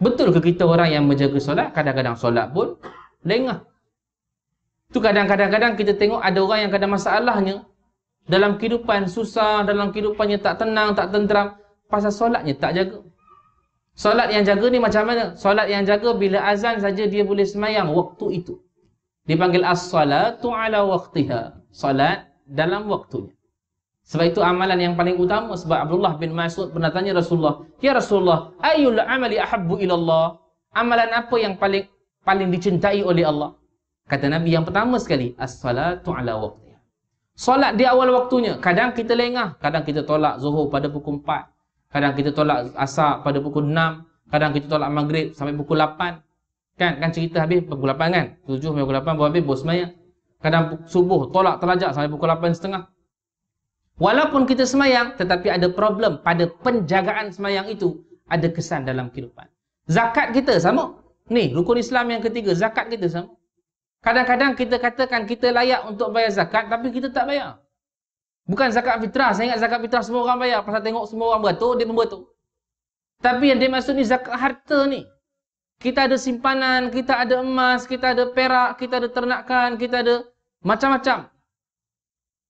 S1: Betul ke kita orang yang menjaga solat? Kadang-kadang solat pun lengah. Tu kadang-kadang kita tengok ada orang yang kadang masalahnya dalam kehidupan susah, dalam kehidupannya tak tenang, tak tenteram. Pasal solatnya tak jaga. Solat yang jaga ni macam mana? Solat yang jaga bila azan saja dia boleh semayang waktu itu dipanggil as-salatu ala waqtiha. Salat dalam waktunya. Sebab itu amalan yang paling utama sebab Abdullah bin Mas'ud pernah tanya Rasulullah ya Rasulullah ayyul amali ahabbu ila Allah? Amalan apa yang paling paling dicintai oleh Allah? Kata Nabi yang pertama sekali as-salatu ala waqtiha. Solat di awal waktunya kadang kita lengah kadang kita tolak zuhur pada pukul 4 kadang kita tolak asar pada pukul 6 kadang kita tolak maghrib sampai pukul 8 Kan kan cerita habis pukul 8 kan? 7 sampai pukul 8 baru habis bos semayang. Kadang subuh tolak terlajak sampai pukul 8.30. Walaupun kita semayang tetapi ada problem pada penjagaan semayang itu ada kesan dalam kehidupan. Zakat kita sama. Ni rukun Islam yang ketiga, zakat kita sama. Kadang-kadang kita katakan kita layak untuk bayar zakat tapi kita tak bayar. Bukan zakat fitrah. Saya ingat zakat fitrah semua orang bayar. Pasal tengok semua orang beratur, dia pun beratur. Tapi yang dia maksud ni zakat harta ni. Kita ada simpanan, kita ada emas, kita ada perak, kita ada ternakan, kita ada macam-macam.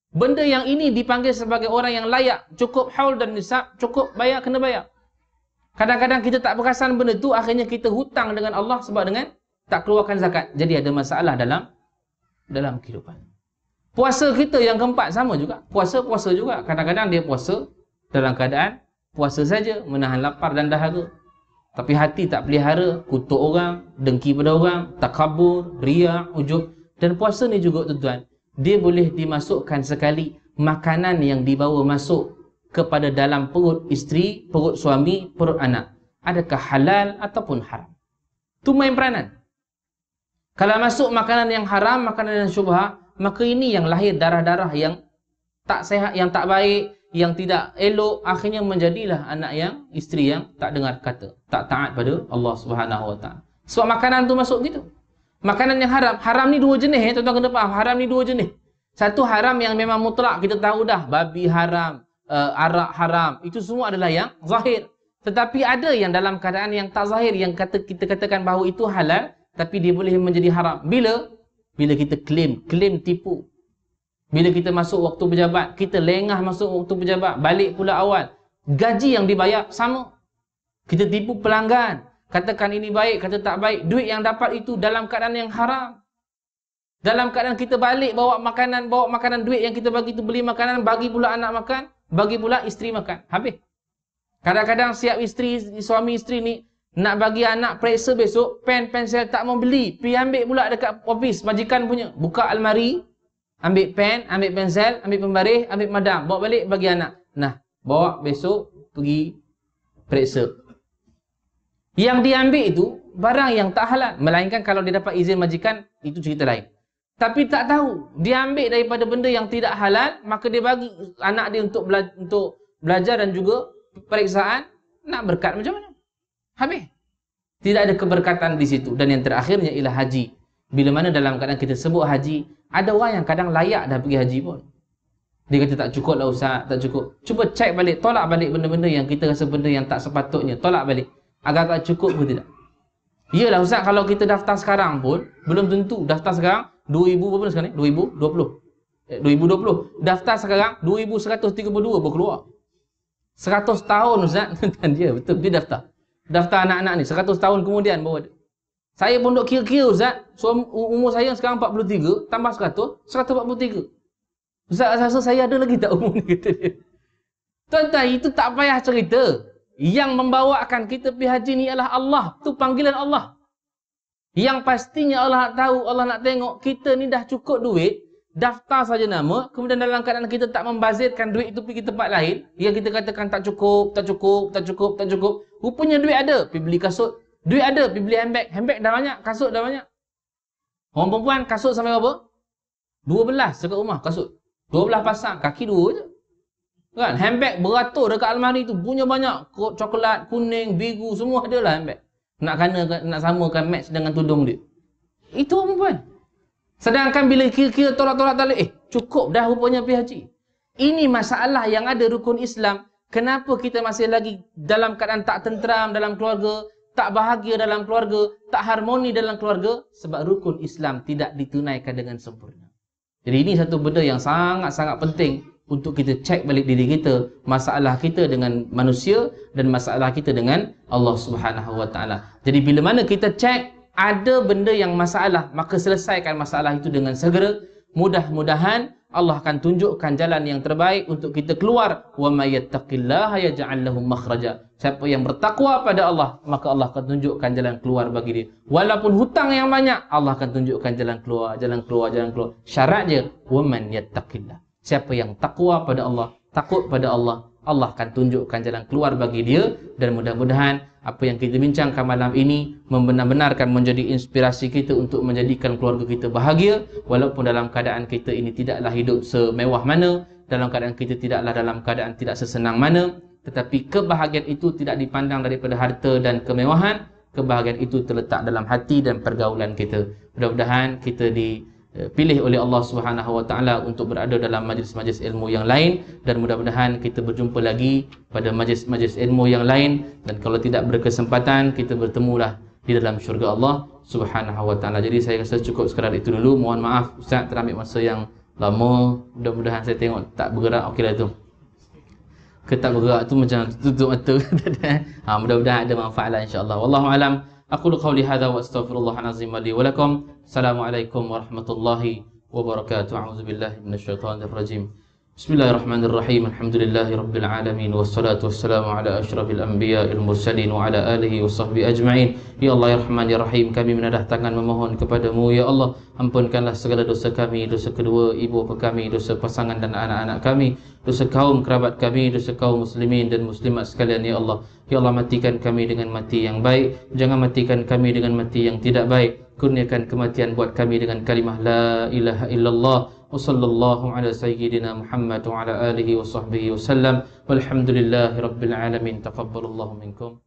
S1: Benda yang ini dipanggil sebagai orang yang layak, cukup haul dan nisab, cukup bayar, kena bayar. Kadang-kadang kita tak perasan benda tu, akhirnya kita hutang dengan Allah sebab dengan tak keluarkan zakat. Jadi ada masalah dalam dalam kehidupan. Puasa kita yang keempat sama juga. Puasa-puasa juga. Kadang-kadang dia puasa dalam keadaan puasa saja, menahan lapar dan dahaga. Tapi hati tak pelihara, kutuk orang, dengki pada orang, takabur, riak, ujub. Dan puasa ni juga tuan-tuan, dia boleh dimasukkan sekali makanan yang dibawa masuk kepada dalam perut isteri, perut suami, perut anak. Adakah halal ataupun haram? Itu main peranan. Kalau masuk makanan yang haram, makanan yang syubha, maka ini yang lahir darah-darah yang tak sehat, yang tak baik, yang tidak elok akhirnya menjadilah anak yang isteri yang tak dengar kata tak taat pada Allah Subhanahu Wa Taala. Sebab makanan tu masuk gitu makanan yang haram. Haram ni dua jenis eh tuan-tuan kena faham. Haram ni dua jenis. Satu haram yang memang mutlak kita tahu dah. Babi haram uh, arak haram. Itu semua adalah yang zahir. Tetapi ada yang dalam keadaan yang tak zahir yang kata kita katakan bahawa itu halal tapi dia boleh menjadi haram. Bila? Bila kita claim claim tipu bila kita masuk waktu pejabat, kita lengah masuk waktu pejabat, balik pula awal. Gaji yang dibayar sama. Kita tipu pelanggan. Katakan ini baik, kata tak baik. Duit yang dapat itu dalam keadaan yang haram. Dalam keadaan kita balik bawa makanan, bawa makanan duit yang kita bagi itu beli makanan, bagi pula anak makan, bagi pula isteri makan. Habis. Kadang-kadang siap isteri, suami isteri ni nak bagi anak periksa besok, pen, pensel tak mau beli. Pergi ambil pula dekat ofis majikan punya. Buka almari, Ambil pen, ambil pensel, ambil pembaris, ambil madam. Bawa balik bagi anak. Nah, bawa besok pergi periksa. Yang diambil itu barang yang tak halal. Melainkan kalau dia dapat izin majikan, itu cerita lain. Tapi tak tahu. Dia ambil daripada benda yang tidak halal, maka dia bagi anak dia untuk bela untuk belajar dan juga periksaan. Nak berkat macam mana? Habis. Tidak ada keberkatan di situ. Dan yang terakhirnya ialah haji. Bila mana dalam keadaan kita sebut haji, ada orang yang kadang layak dah pergi haji pun. Dia kata tak cukup lah Ustaz, tak cukup. Cuba cek balik, tolak balik benda-benda yang kita rasa benda yang tak sepatutnya. Tolak balik. Agak-agak cukup ke tidak? Iyalah Ustaz kalau kita daftar sekarang pun belum tentu daftar sekarang 2000 berapa sekarang ni? 2020. Eh, 2020. Daftar sekarang 2132 baru keluar. 100 tahun Ustaz. <laughs> Dia betul dia daftar. Daftar anak-anak ni 100 tahun kemudian baru ada. Saya pun duk kira-kira Ustaz. So, umur saya sekarang 43 tambah 100, 143. Ustaz rasa saya ada lagi tak umur ni <laughs> kata dia. Tuan-tuan itu tak payah cerita. Yang membawakan kita pergi haji ni ialah Allah. Itu panggilan Allah. Yang pastinya Allah nak tahu, Allah nak tengok kita ni dah cukup duit, daftar saja nama, kemudian dalam keadaan kita tak membazirkan duit itu pergi tempat lain, yang kita katakan tak cukup, tak cukup, tak cukup, tak cukup. Rupanya duit ada, pergi beli kasut. Duit ada, pergi beli handbag. Handbag dah banyak, kasut dah banyak. Orang perempuan kasut sampai berapa? 12 dekat rumah kasut. 12 pasang, kaki dua je. Kan? Handbag beratur dekat almari tu punya banyak. Coklat, kuning, biru, semua ada lah handbag. Nak kena, nak samakan match dengan tudung dia. Itu perempuan. Sedangkan bila kira-kira tolak-tolak talik, eh cukup dah rupanya pergi haji. Ini masalah yang ada rukun Islam. Kenapa kita masih lagi dalam keadaan tak tenteram dalam keluarga, tak bahagia dalam keluarga, tak harmoni dalam keluarga? Sebab rukun Islam tidak ditunaikan dengan sempurna. Jadi ini satu benda yang sangat-sangat penting untuk kita cek balik diri kita masalah kita dengan manusia dan masalah kita dengan Allah Subhanahu Wa Taala. Jadi bila mana kita cek ada benda yang masalah maka selesaikan masalah itu dengan segera. Mudah-mudahan Allah akan tunjukkan jalan yang terbaik untuk kita keluar wa may yattaqillaha yaj'al lahu makhraja. Siapa yang bertakwa pada Allah maka Allah akan tunjukkan jalan keluar bagi dia. Walaupun hutang yang banyak Allah akan tunjukkan jalan keluar, jalan keluar, jalan keluar. Syarat dia wa man yattaqillah. Siapa yang takwa pada Allah, takut pada Allah, Allah akan tunjukkan jalan keluar bagi dia dan mudah-mudahan apa yang kita bincangkan malam ini membenar-benarkan menjadi inspirasi kita untuk menjadikan keluarga kita bahagia walaupun dalam keadaan kita ini tidaklah hidup semewah mana, dalam keadaan kita tidaklah dalam keadaan tidak sesenang mana, tetapi kebahagiaan itu tidak dipandang daripada harta dan kemewahan, kebahagiaan itu terletak dalam hati dan pergaulan kita. Mudah-mudahan kita di pilih oleh Allah Subhanahu Wa Taala untuk berada dalam majlis-majlis ilmu yang lain dan mudah-mudahan kita berjumpa lagi pada majlis-majlis ilmu yang lain dan kalau tidak berkesempatan kita bertemulah di dalam syurga Allah Subhanahu Wa Taala. Jadi saya rasa cukup sekadar itu dulu. Mohon maaf Ustaz terambil masa yang lama. Mudah-mudahan saya tengok tak bergerak okeylah tu. Ke tak bergerak tu macam tutup mata. <laughs> ha, mudah-mudahan ada manfaatlah insya-Allah. Wallahu alam. أقول قولي هذا وأستغفر الله العظيم لي ولكم. السلام عليكم ورحمة الله وبركاته. أعوذ بالله من الشيطان الرجيم. Bismillahirrahmanirrahim. Alhamdulillahirabbil alamin wassalatu wassalamu ala asyrafil anbiya'il mursalin wa ala alihi washabbi ajma'in. Ya Allah ya Rahman ya Rahim, kami menadah tangan memohon kepadamu ya Allah, ampunkanlah segala dosa kami, dosa kedua ibu bapa kami, dosa pasangan dan anak-anak kami, dosa kaum kerabat kami, dosa kaum muslimin dan muslimat sekalian ya Allah. Ya Allah matikan kami dengan mati yang baik, jangan matikan kami dengan mati yang tidak baik. Kurniakan kematian buat kami dengan kalimah la ilaha illallah. وصلى الله على سيدنا محمد وعلى آله وصحبه وسلم والحمد لله رب العالمين تقبل الله منكم